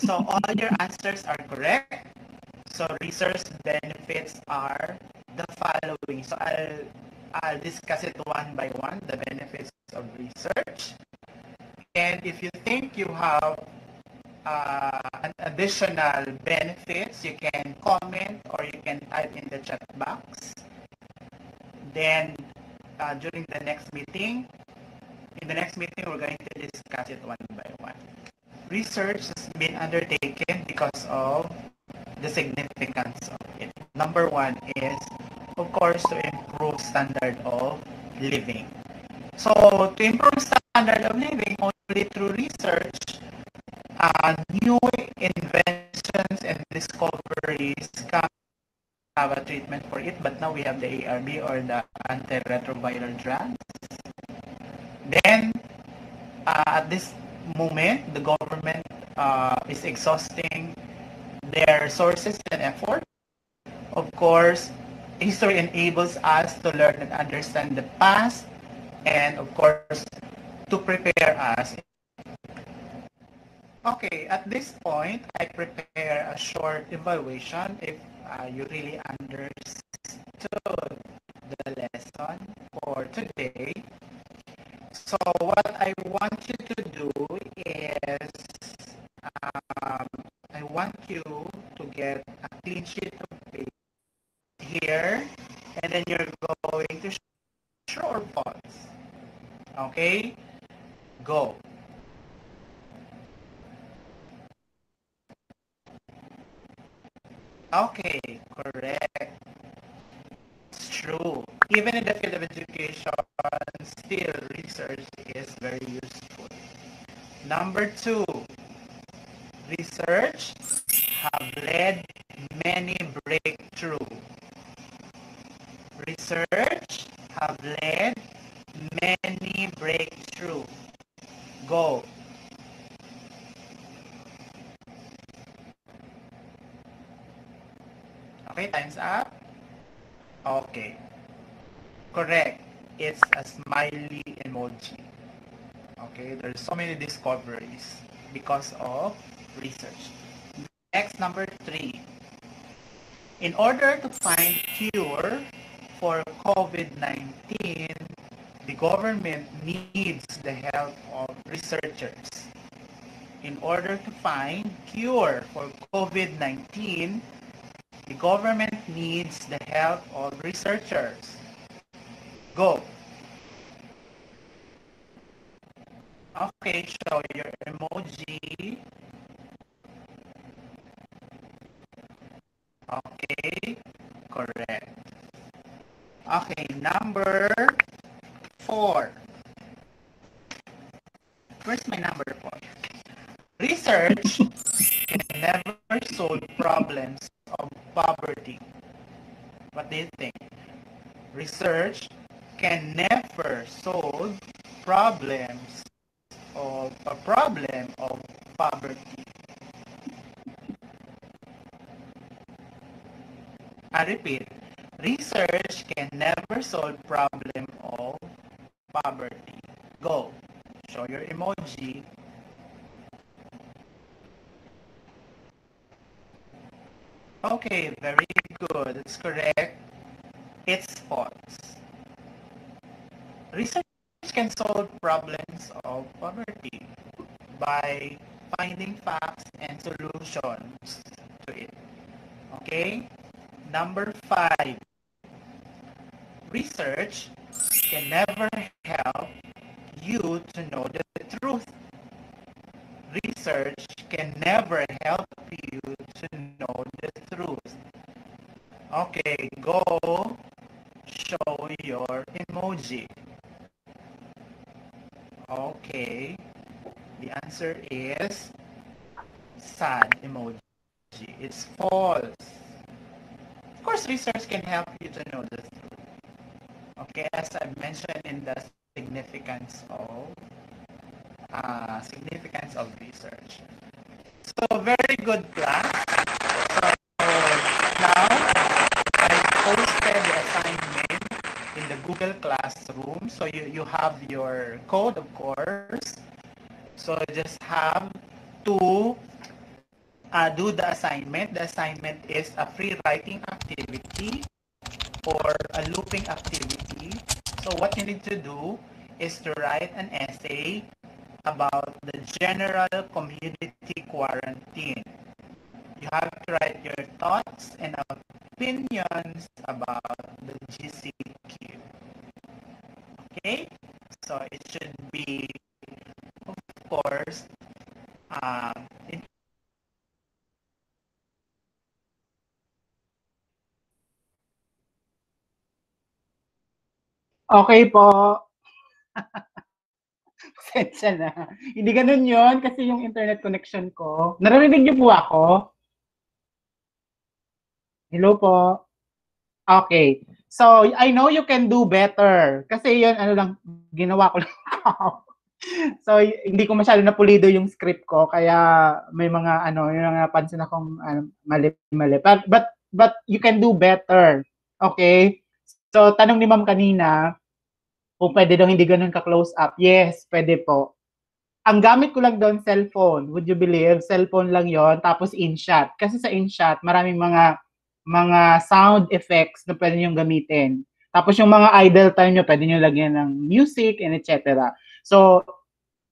Speaker 4: So all your answers are correct. So research benefits are the following. So I'll I'll discuss it one by one, the benefits of research. And if you think you have uh, an additional benefits, you can comment or you can type in the chat box. Then uh, during the next meeting, in the next meeting, we're going to discuss it one by one. Research has been undertaken because of the significance of it. Number one is, of course, to improve standard of living. So, to improve standard of living, only through research, uh, new inventions and discoveries can have a treatment for it. But now we have the ARB or the antiretroviral drugs. Then, uh, at this moment, the government uh, is exhausting their resources and effort. Of course, history enables us to learn and understand the past and, of course, to prepare us. Okay, at this point, I prepare a short evaluation if uh, you really understood the lesson for today. So what I want you to do is um, I want you to get a clean sheet of paper here and then you're going to show or pause. Okay? Go. Okay, correct. It's true. Even in the field of education, still research is very useful. Number two, research have led many breakthrough. Research have led many breakthrough. Go. Okay, time's up. Okay. Correct. It's a smiley emoji. Okay, there's so many discoveries because of research. Next, number three. In order to find cure for COVID-19, the government needs the help of researchers. In order to find cure for COVID-19, the government needs the help of researchers. Go. Okay, show your emoji. Okay, correct. Okay, number four. Where's my number four? Research can never solve problems of poverty. What do you think? Research can never solve problems of a problem of poverty. I repeat, research can never solve problem of poverty. Go. Show your emoji. Okay, very good. It's correct. It's false. Research can solve problems of poverty by finding facts and solutions to it. Okay?
Speaker 1: Number five, research can never help you to know the truth. Research can never help you to know the truth. Okay, go show your emoji. Okay, the answer is sad emoji. It's false. Course, research can help you to know truth. Okay, as I mentioned in the significance of uh, significance of research. So very good class. So now I posted the assignment in the Google Classroom. So you, you have your code, of course. So just have uh, do the assignment. The assignment is a free writing activity or a looping activity. So what you need to do is to write an essay about the general community quarantine. You have to write your thoughts and opinions about the GCQ. Okay? So it should be, of course, uh, in Okay po. Pasensya na. Hindi ganun yon kasi yung internet connection ko. Narinig niyo po ako? Hello po. Okay. So, I know you can do better. Kasi yun, ano lang, ginawa ko lang. so, hindi ko masyado napulido yung script ko. Kaya may mga, ano, yung mga napansin akong ano, mali-mali. But, but, but you can do better. Okay? So, tanong ni ma'am kanina, kung pwede daw hindi ganun ka-close up. Yes, pwede po. Ang gamit ko lang doon, cellphone. Would you believe? Cellphone lang yon Tapos InShot. Kasi sa InShot, maraming mga mga sound effects na pwede nyo gamitin. Tapos yung mga idle time nyo, pwede nyo lagyan ng music and etc. So,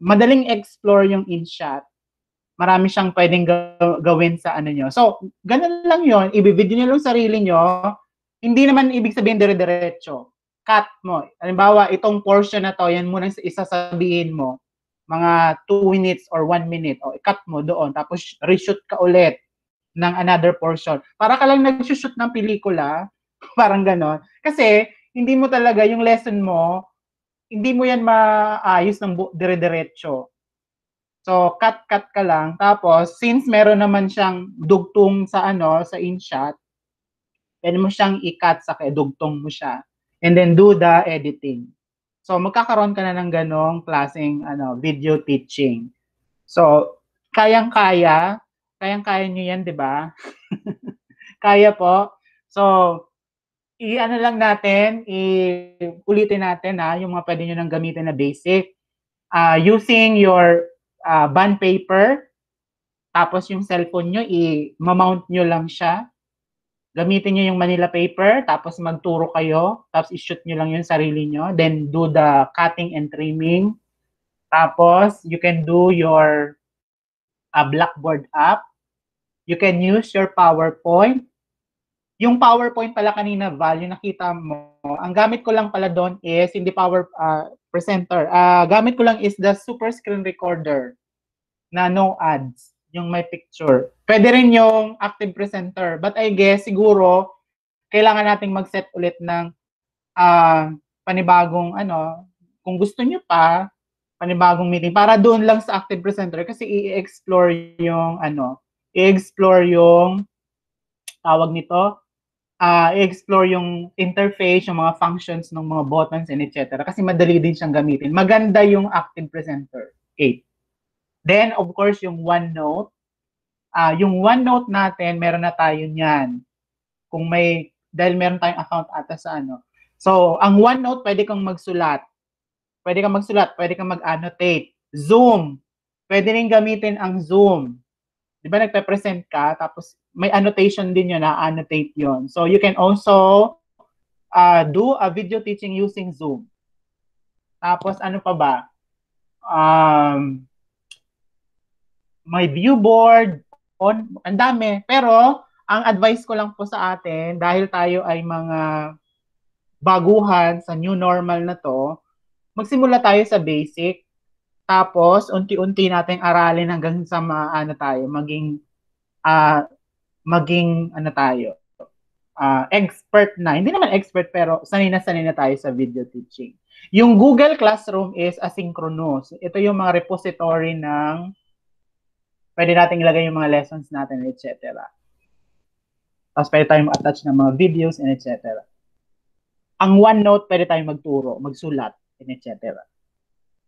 Speaker 1: madaling explore yung InShot. Marami siyang pwedeng ga- gawin sa ano nyo. So, ganun lang yon Ibibidyo nyo lang sarili nyo. Hindi naman ibig sabihin dire-diretso cut mo. Halimbawa, itong portion na to, yan muna isasabihin mo. Mga 2 minutes or 1 minute. O, i-cut mo doon. Tapos, reshoot ka ulit ng another portion. Para ka lang nag-shoot ng pelikula. Parang ganon. Kasi, hindi mo talaga yung lesson mo, hindi mo yan maayos ng bu- dire-diretso. So, cut-cut ka lang. Tapos, since meron naman siyang dugtong sa ano, sa InShot, pwede mo siyang i-cut sa dugtong mo siya and then do the editing. So magkakaroon ka na ng ganong klaseng ano, video teaching. So kayang-kaya, kayang-kaya niyo 'yan, 'di ba? Kaya po. So i-ano lang natin, i-ulitin natin ha, yung mga pwede nyo nang gamitin na basic. Uh, using your uh, bond paper, tapos yung cellphone nyo, i-mount nyo lang siya gamitin nyo yung Manila paper, tapos magturo kayo, tapos i-shoot nyo lang yung sarili nyo, then do the cutting and trimming. Tapos, you can do your uh, Blackboard app. You can use your PowerPoint. Yung PowerPoint pala kanina, Val, yung nakita mo, ang gamit ko lang pala doon is, hindi Power uh, Presenter, uh, gamit ko lang is the Super Screen Recorder na no ads yung may picture. Pwede rin yung active presenter. But I guess, siguro, kailangan nating mag-set ulit ng uh, panibagong, ano, kung gusto nyo pa, panibagong meeting, para doon lang sa active presenter kasi i-explore yung, ano, i-explore yung, tawag nito, uh, i-explore yung interface, yung mga functions ng mga buttons and etc. Kasi madali din siyang gamitin. Maganda yung active presenter. Okay. Then, of course, yung OneNote. Uh, yung OneNote natin, meron na tayo niyan. Kung may, dahil meron tayong account ata sa ano. So, ang OneNote, pwede kang magsulat. Pwede kang magsulat, pwede kang mag-annotate. Zoom, pwede rin gamitin ang Zoom. Di ba nagpe-present ka, tapos may annotation din yun, na-annotate yon. So, you can also uh, do a video teaching using Zoom. Tapos, ano pa ba? Um, may view board, on, ang dami. Pero, ang advice ko lang po sa atin, dahil tayo ay mga baguhan sa new normal na to, magsimula tayo sa basic. Tapos, unti-unti nating aralin hanggang sa ma, ano tayo, maging, ah, maging, ano tayo, ah, expert na. Hindi naman expert, pero sanay na sanay na tayo sa video teaching. Yung Google Classroom is asynchronous. Ito yung mga repository ng pwede nating ilagay yung mga lessons natin, etc. Tapos pwede tayong attach ng mga videos, and etc. Ang OneNote, pwede tayong magturo, magsulat, and etc.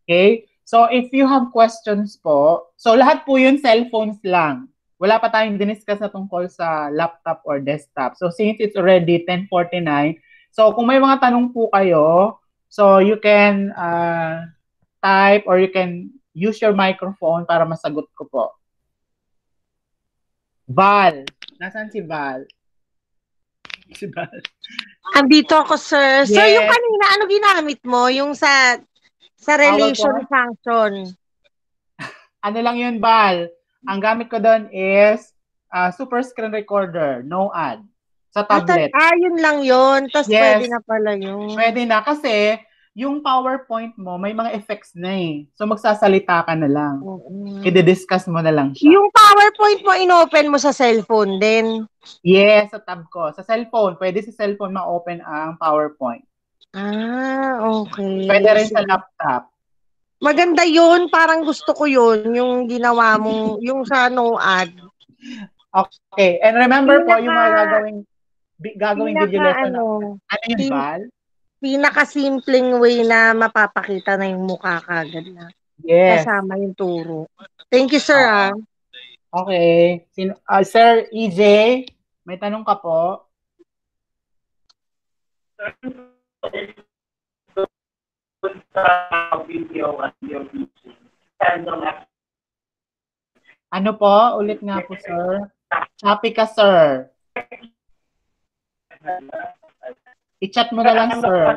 Speaker 1: Okay? So, if you have questions po, so lahat po yun cellphones lang. Wala pa tayong diniscuss na tungkol sa laptop or desktop. So, since it's already 10.49, so kung may mga tanong po kayo, so you can uh, type or you can use your microphone para masagot ko po. Val. Nasaan si Val? Si Val.
Speaker 2: Andito ako, sir. Sir,
Speaker 1: Yes.
Speaker 2: yung kanina, ano ginamit mo? Yung sa sa relation function.
Speaker 1: Ano lang yun, Val? Ang gamit ko doon is uh, super screen recorder, no ad. Sa
Speaker 2: Ah,
Speaker 1: tablet.
Speaker 2: ta- ah, yun lang yun. Tapos
Speaker 1: Yes.
Speaker 2: pwede na pala yun.
Speaker 1: Pwede na kasi yung PowerPoint mo, may mga effects na eh. So magsasalita ka na lang.
Speaker 2: Oo.
Speaker 1: I-discuss mo na lang siya.
Speaker 2: Yung PowerPoint mo, inopen mo sa cellphone din.
Speaker 1: Yes, sa tab ko. Sa cellphone, pwede sa cellphone ma-open ang PowerPoint.
Speaker 2: Ah, okay.
Speaker 1: Pwede rin sa laptop.
Speaker 2: Maganda yun. Parang gusto ko yun. Yung ginawa mo, yung sa no ad.
Speaker 1: Okay. And remember po, yung mga
Speaker 2: Pinaka-
Speaker 1: gagawing gagawing video
Speaker 2: Pinaka,
Speaker 1: lesson.
Speaker 2: ano,
Speaker 1: Ano yun, Val?
Speaker 2: Pinaka-simpleng way na mapapakita na yung mukha kagad na.
Speaker 1: Yes.
Speaker 2: Kasama yung turo. Thank you, sir.
Speaker 1: Oo.
Speaker 2: ah.
Speaker 1: Okay. Sino, ah, Sir EJ, may tanong ka po? Ano po? Ulit nga po, sir. Choppy ka, sir. I-chat mo na lang, sir.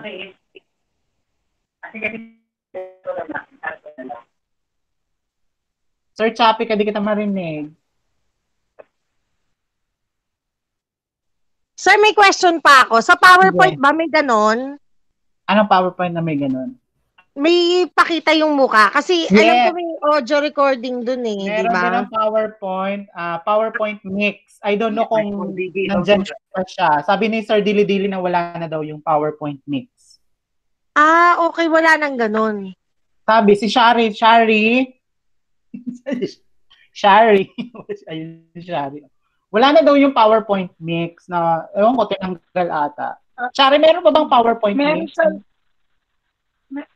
Speaker 1: Sir Choppy ka, di kita marinig.
Speaker 2: Sir, may question pa ako. Sa PowerPoint ba may ganon?
Speaker 1: Anong PowerPoint na may ganun?
Speaker 2: May pakita yung mukha. Kasi alam
Speaker 1: Yes.
Speaker 2: ko may audio recording dun eh. Di
Speaker 1: Meron
Speaker 2: ba?
Speaker 1: din ang PowerPoint, ah, PowerPoint mix. I don't know kung nandyan pa siya. Sabi ni Sir Dili Dili na wala na daw yung PowerPoint mix.
Speaker 2: Ah, okay. Wala nang ganon.
Speaker 1: Sabi si Shari, Shari, Shari, ayun Shari. Wala na daw yung PowerPoint mix na, ewan ko, tinanggal ata. Shari, meron pa bang PowerPoint
Speaker 6: Meron
Speaker 1: mix?
Speaker 6: sa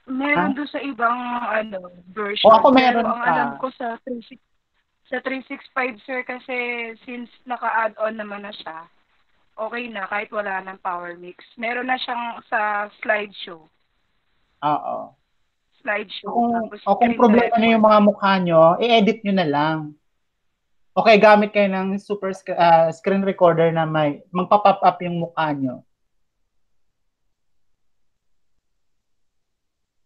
Speaker 6: Me-
Speaker 1: Ah?
Speaker 6: meron doon sa ibang ano version.
Speaker 1: O, ako meron
Speaker 6: Pero ang alam ko sa 36 sa 365 sir kasi since naka-add on naman na siya. Okay na kahit wala ng power mix. Meron na siyang sa slideshow.
Speaker 1: Oo.
Speaker 6: Slideshow.
Speaker 1: Kung,
Speaker 6: tapos
Speaker 1: o kung problema nyo yung mga mukha nyo, i-edit nyo na lang. Okay, gamit kayo ng super sc- ah, screen recorder na may magpa-pop up yung mukha nyo.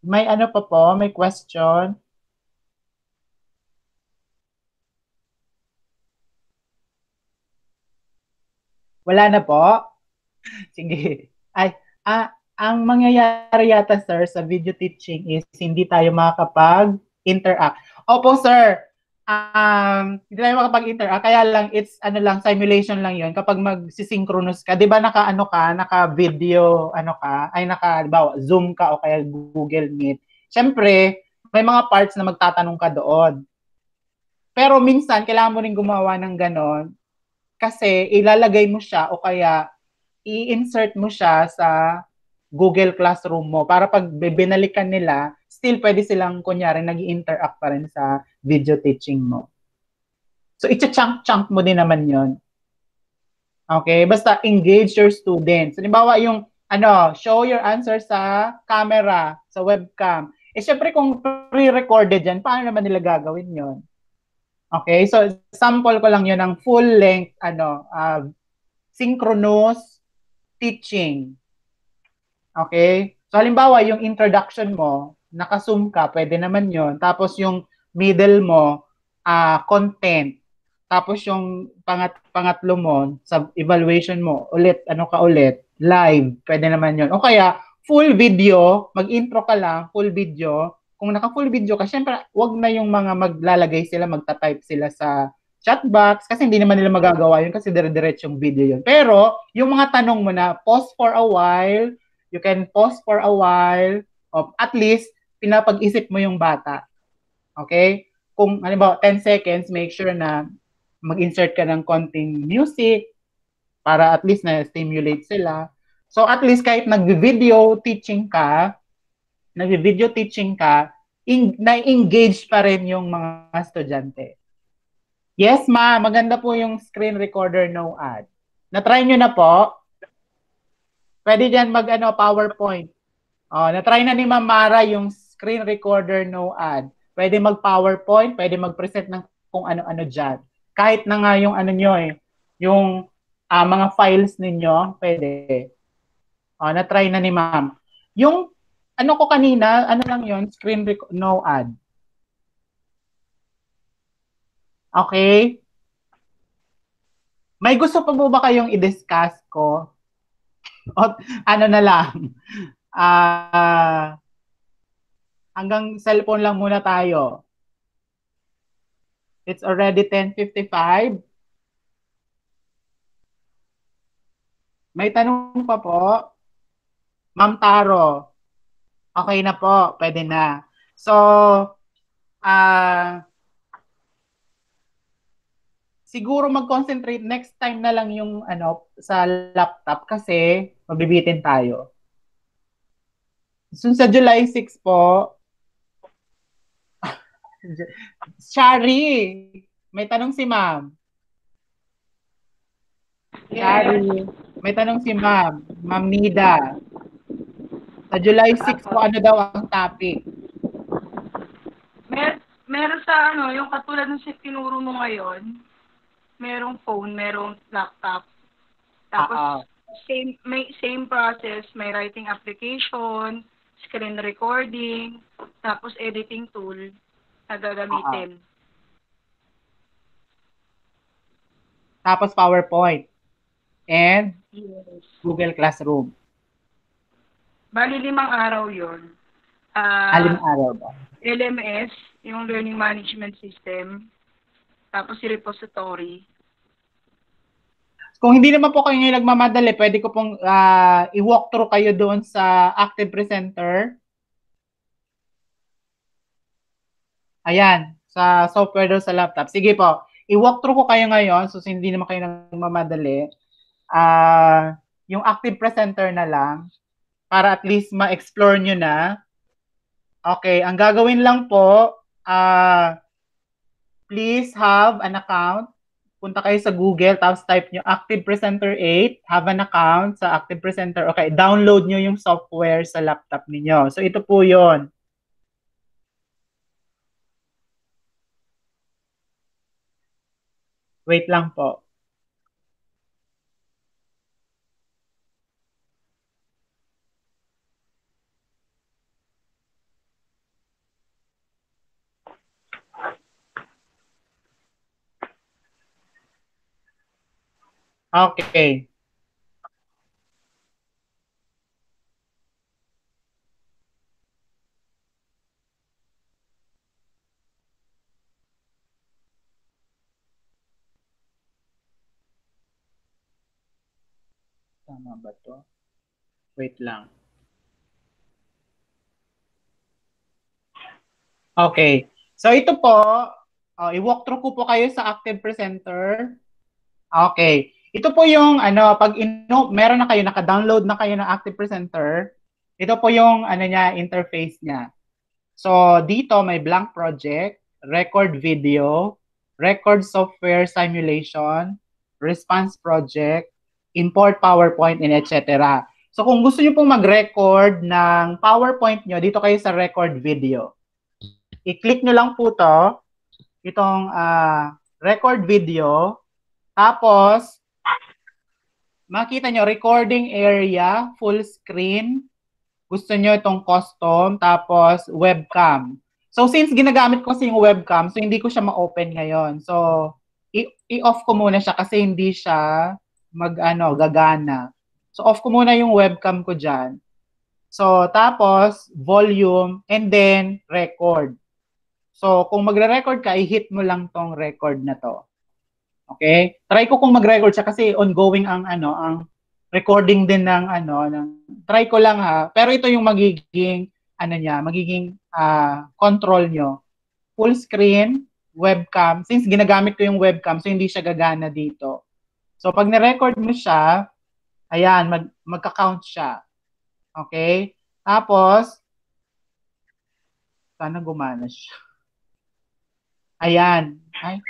Speaker 1: May ano pa po? May question? Wala na po? Sige. Ay, ah, ang mangyayari yata, sir, sa video teaching is hindi tayo makakapag-interact. Opo, sir. Um, hindi tayo makapag-interact. Kaya lang, it's ano lang, simulation lang yon Kapag magsisynchronous ka, di ba naka-ano ka, naka-video, ano ka, ay naka, bawa, Zoom ka o kaya Google Meet. Siyempre, may mga parts na magtatanong ka doon. Pero minsan, kailangan mo rin gumawa ng ganon kasi ilalagay mo siya o kaya i-insert mo siya sa Google Classroom mo para pag binalikan nila, still pwede silang kunyari nag interact pa rin sa video teaching mo. So, itcha-chunk-chunk mo din naman yon Okay? Basta engage your students. Halimbawa, yung ano, show your answer sa camera, sa webcam. Eh, syempre, kung pre-recorded yan, paano naman nila gagawin yon Okay? So, sample ko lang yun ng full-length, ano, uh, synchronous teaching. Okay? So, halimbawa, yung introduction mo, naka-zoom ka, pwede naman yon Tapos, yung middle mo, ah content. tapos yung pangat, pangatlo mo, sa evaluation mo, ulit, ano ka ulit, live, pwede naman yun. O kaya, full video, mag-intro ka lang, full video. Kung naka-full video ka, syempre, wag na yung mga maglalagay sila, magta-type sila sa chat box kasi hindi naman nila magagawa yun kasi dire-diretso yung video yun. Pero, yung mga tanong mo na, pause for a while, you can pause for a while, of at least, pinapag-isip mo yung bata. Okay? Kung, ano ba, 10 seconds, make sure na mag-insert ka ng konting music para at least na-stimulate sila. So at least kahit nag-video teaching ka, nag-video teaching ka, in, na-engage pa rin yung mga estudyante. Yes, ma, maganda po yung screen recorder no ad. Na-try nyo na po? Pwede dyan mag ano, PowerPoint. Oh, na-try na ni Ma'am Mara yung screen recorder no ad. Pwede mag-PowerPoint, pwede mag-present ng kung ano-ano dyan. Kahit na nga yung ano nyo eh, yung uh, mga files ninyo, pwede. Oh, na-try na ni Ma'am. Yung ano ko kanina, ano lang yon screen rec- no ad. Okay? May gusto pa ba kayong i-discuss ko? O ano na lang? Ah uh, hanggang cellphone lang muna tayo. It's already 10:55. May tanong pa po? Ma'am Taro. Okay na po, pwede na. So, ah uh, siguro mag-concentrate next time na lang yung ano sa laptop kasi mabibitin tayo. So, sa July 6 po, Shari, may tanong si ma'am. Shari, may tanong si ma'am. Ma'am Nida. Sa July 6 po, ano daw ang topic?
Speaker 6: Mer meron sa ano, yung katulad ng tinuro mo ngayon, merong phone, merong laptop. Tapos,
Speaker 1: Ah, ah.
Speaker 6: same, may same process, may writing application, screen recording, tapos editing tool na gagamitin.
Speaker 1: Tapos PowerPoint. And
Speaker 6: Yes.
Speaker 1: Google Classroom.
Speaker 6: Bali, limang araw yun. Ah,
Speaker 1: Alim araw ba?
Speaker 6: LMS, yung Learning Management System, tapos si repository.
Speaker 1: Kung hindi naman po kayo ngayon nagmamadali, pwede ko pong ah, i-walk through kayo doon sa Active Presenter. Ayan, sa software doon sa laptop. Sige po, i-walk through ko kayo ngayon, so hindi naman kayo nagmamadali. Ah, yung Active Presenter na lang, para at least ma-explore nyo na. Okay, ang gagawin lang po, ah, please have an account punta kayo sa Google, tapos type nyo Active Presenter 8, have an account sa Active Presenter. Okay, download nyo yung software sa laptop ninyo. So, ito po yon. Wait lang po. Okay. Tama ba to? Wait lang. Okay. So ito po, uh, i-walk through ko po kayo sa Active Presenter. Okay. Ito po yung ano, pag ino, meron na kayo naka-download na kayo ng Active Presenter. Ito po yung ano niya, interface niya. So dito may blank project, record video, record software simulation, response project, import PowerPoint, and etc. So kung gusto niyo pong mag-record ng PowerPoint nyo, dito kayo sa record video. I-click nyo lang po to, itong uh, record video. Tapos, makita nyo, recording area, full screen. Gusto nyo itong custom, tapos webcam. So since ginagamit ko kasi yung webcam, so hindi ko siya ma-open ngayon. So i-off ko muna siya kasi hindi siya mag ano, gagana. So off ko muna yung webcam ko diyan. So tapos volume and then record. So kung magre-record ka, i-hit mo lang tong record na to. Okay? Try ko kung mag-record siya kasi ongoing ang ano, ang recording din ng ano, ng try ko lang ha. Pero ito yung magiging ano niya, magiging ah, control nyo. Full screen, webcam. Since ginagamit ko yung webcam, so hindi siya gagana dito. So pag na-record mo siya, ayan, mag, magka-count siya. Okay? Tapos, sana gumana siya. Ayan. Ay.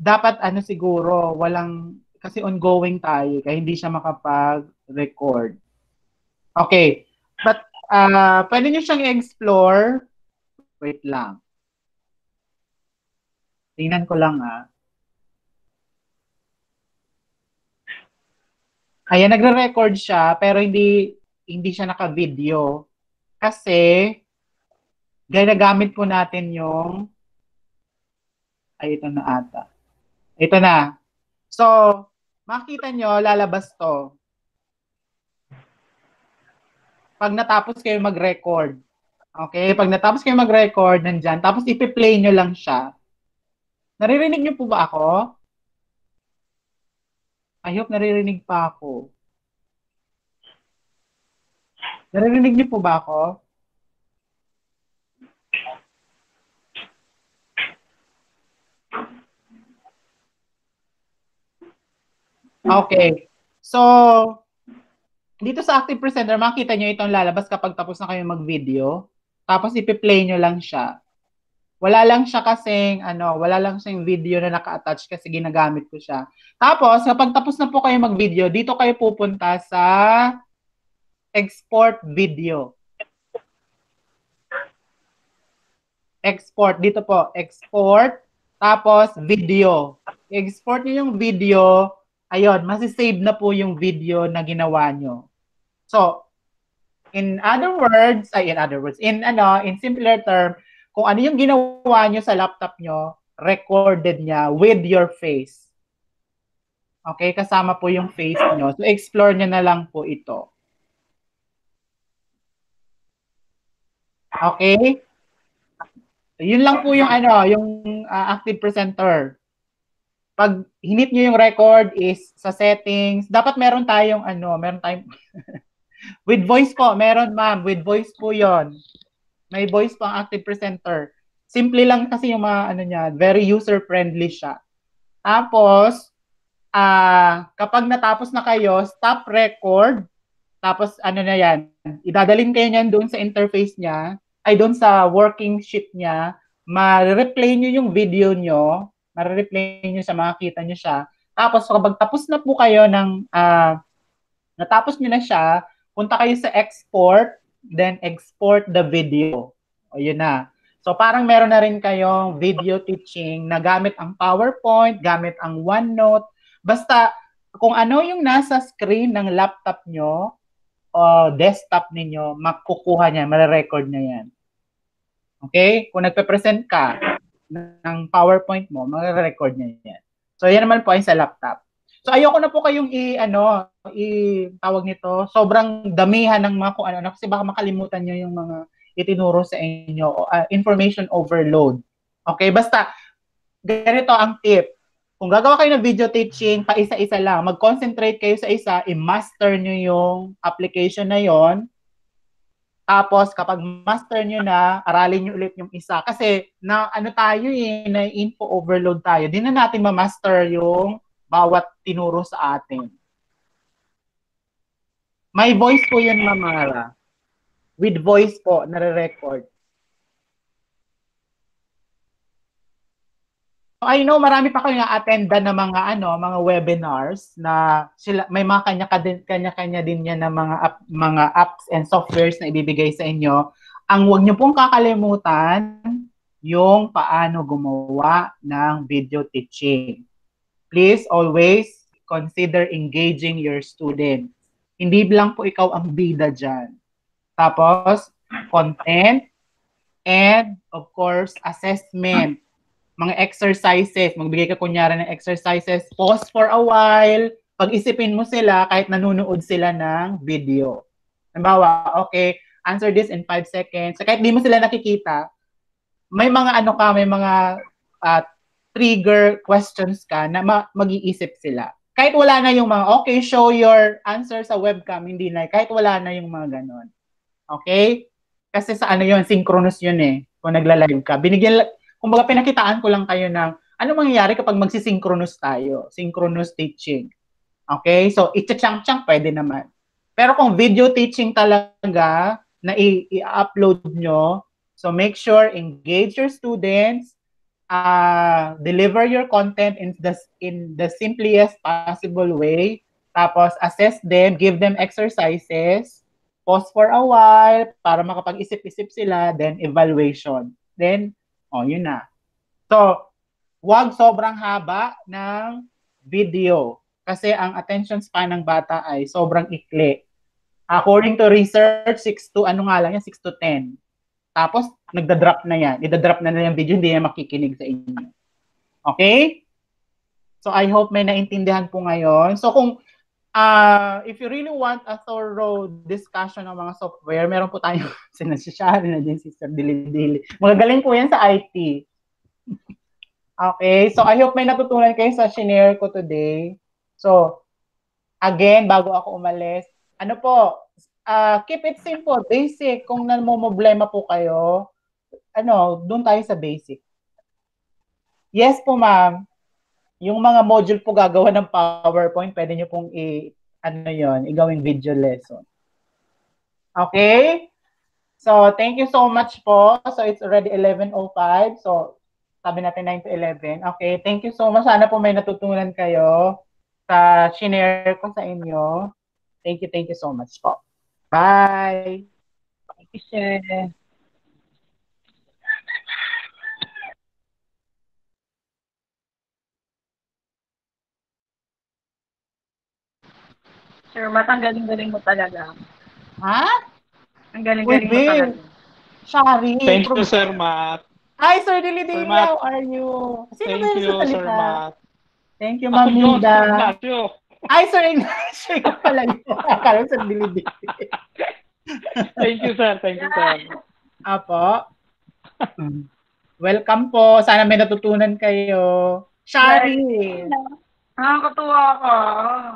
Speaker 1: Dapat ano siguro, walang, kasi ongoing tayo, kaya hindi siya makapag-record. Okay. But, uh, pwede nyo siyang i-explore. Wait lang. Tingnan ko lang ah. Ayan, nagre-record siya, pero hindi hindi siya naka-video. Kasi, ginagamit po natin yung ay, ito na ata. Ito na. So, makita nyo, lalabas to. Pag natapos kayo mag-record. Okay? Pag natapos kayo mag-record, nandyan. Tapos ipi-play nyo lang siya. Naririnig nyo po ba ako? I hope naririnig pa ako. Naririnig niyo po ba ako? Okay. So, dito sa active presenter, makita nyo itong lalabas kapag tapos na kayo mag-video. Tapos ipi-play nyo lang siya. Wala lang siya kasing, ano, wala lang siyang video na naka-attach kasi ginagamit ko siya. Tapos, kapag tapos na po kayo mag-video, dito kayo pupunta sa export video. Export, dito po, export, tapos video. Export nyo yung video, ayun, masisave na po yung video na ginawa nyo. So, in other words, ay in other words, in ano, in simpler term, kung ano yung ginawa nyo sa laptop nyo, recorded niya with your face. Okay, kasama po yung face nyo. So, explore nyo na lang po ito. Okay? Yun lang po yung ano, yung uh, active presenter. Pag hinit nyo yung record is sa settings, dapat meron tayong ano, meron tayong with voice po, meron ma'am, with voice po yon. May voice po ang active presenter. Simple lang kasi yung mga ano niya, very user friendly siya. Tapos ah uh, kapag natapos na kayo, stop record. Tapos ano na yan, idadalin kayo niyan doon sa interface niya ay doon sa working sheet niya, ma-replay nyo yung video nyo, ma-replay nyo sa makakita nyo siya. Tapos kapag tapos na po kayo ng, uh, natapos nyo na siya, punta kayo sa export, then export the video. O yun na. So parang meron na rin kayong video teaching na gamit ang PowerPoint, gamit ang OneNote. Basta kung ano yung nasa screen ng laptop nyo o desktop ninyo, makukuha niya, mare-record niya yan. Okay? Kung nagpe-present ka ng PowerPoint mo, magre-record niya yan. So, yan naman po ay sa laptop. So, ayoko na po kayong i, ano, i, tawag nito, sobrang damihan ng mga kung ano, kasi baka makalimutan nyo yung mga itinuro sa inyo, uh, information overload. Okay? Basta, ganito ang tip. Kung gagawa kayo ng video teaching, pa isa-isa lang, mag-concentrate kayo sa isa, i-master nyo yung application na yon tapos kapag master nyo na, aralin nyo ulit yung isa. Kasi na ano tayo eh, na info overload tayo. Di na natin ma-master yung bawat tinuro sa atin. May voice po yun, Mamara. With voice po, nare-record. I know marami pa kayong attenda ng mga ano, mga webinars na sila may mga kanya-kanya kanya din yan ng mga app, mga apps and softwares na ibibigay sa inyo. Ang huwag niyo pong kakalimutan yung paano gumawa ng video teaching. Please always consider engaging your students. Hindi lang po ikaw ang bida dyan. Tapos, content, and of course, assessment mga exercises, magbigay ka kunyari ng exercises, pause for a while, pag-isipin mo sila kahit nanonood sila ng video. Halimbawa, okay, answer this in 5 seconds. So, kahit di mo sila nakikita, may mga ano ka, may mga ah, trigger questions ka na ma- mag-iisip sila. Kahit wala na yung mga, okay, show your answer sa webcam, hindi na. Kahit wala na yung mga ganon. Okay? Kasi sa ano yun, synchronous yun eh. Kung nagla-live ka. Binigyan, kumbaga pinakitaan ko lang kayo ng ano mangyayari kapag magsisynchronous tayo. Synchronous teaching. Okay? So, itcha-chang-chang, pwede naman. Pero kung video teaching talaga na i-upload nyo, so make sure engage your students, uh, deliver your content in the in the simplest possible way. Tapos assess them, give them exercises, pause for a while para makapag-isip-isip sila, then evaluation. Then, oh, yun na. So, wag sobrang haba ng video kasi ang attention span ng bata ay sobrang ikli. According to research, 6 to, ano nga lang yan, 6 to 10. Tapos, nagda-drop na yan. Ida-drop na na yung video, hindi na makikinig sa inyo. Okay? So, I hope may naintindihan po ngayon. So, kung uh, if you really want a thorough discussion ng mga software, meron po tayong sinasishari na din si Sir Dili-Dili. Magagaling po yan sa IT. okay, so I hope may natutunan kayo sa shinare ko today. So, again, bago ako umalis, ano po, uh, keep it simple, basic. Kung namumblema po kayo, ano, doon tayo sa basic. Yes po, ma'am. Yung mga module po gagawa ng PowerPoint, pwede nyo pong i, ano yon, igawing video lesson. Okay? So, thank you so much po. So, it's already 11.05. So, sabi natin 9 to 11. Okay, thank you so much. Sana po may natutunan kayo sa shinare ko sa inyo. Thank you, thank you so much po. Bye!
Speaker 6: Thank you, sir. Sir Matt, ang galing-galing mo talaga.
Speaker 1: Ha?
Speaker 6: Ang galing-galing mo talaga.
Speaker 1: Shari.
Speaker 7: Thank you, Sir Matt.
Speaker 1: Hi, Sir Dilidili.
Speaker 7: Sir Matt.
Speaker 1: How are you? Sino
Speaker 7: Thank you, Sir? Matt.
Speaker 1: Thank you,
Speaker 7: Ako
Speaker 1: Ma'am
Speaker 7: yun, Sir
Speaker 1: Hilda. Ay, Sir Ignacio. Ikaw pala yun. Akala ko Sir Dilidili.
Speaker 7: Thank you, sir. Thank you, sir.
Speaker 1: Apo. Welcome po. Sana may natutunan kayo. Shari.
Speaker 6: Nakakatuwa ka.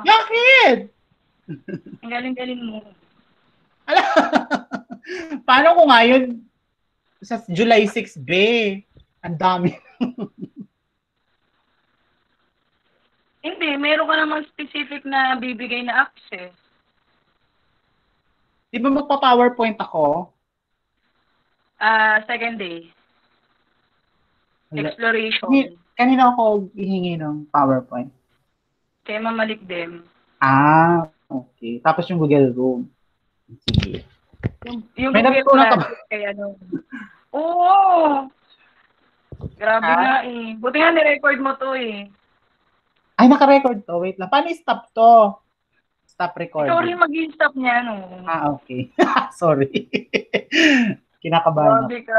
Speaker 1: Bakit?
Speaker 6: Ang galing-galing mo.
Speaker 1: Ala, paano ko ngayon sa July 6 be? Ang dami.
Speaker 6: Hindi, meron ka naman specific na bibigay na access.
Speaker 1: Di ba magpa-PowerPoint ako?
Speaker 6: Ah, second day.
Speaker 1: Wala.
Speaker 6: Exploration.
Speaker 1: Hi- Kanina ako hihingi ng PowerPoint.
Speaker 6: Kaya mamalik din.
Speaker 1: Ah, okay. Tapos yung Google Room. Sige.
Speaker 6: Yung, yung
Speaker 1: May
Speaker 6: Google
Speaker 1: natutunan ka
Speaker 6: Classroom, kaya ano. Oo! Grabe
Speaker 1: Ha?
Speaker 6: nga eh. Buti nga ni-record mo to eh.
Speaker 1: Ay, naka-record to. Wait lang. Paano i-stop to? Stop recording.
Speaker 6: Ikaw rin mag-stop niya, no?
Speaker 1: Ah, okay. Sorry. Kinakabahan ako.
Speaker 6: Grabe ka.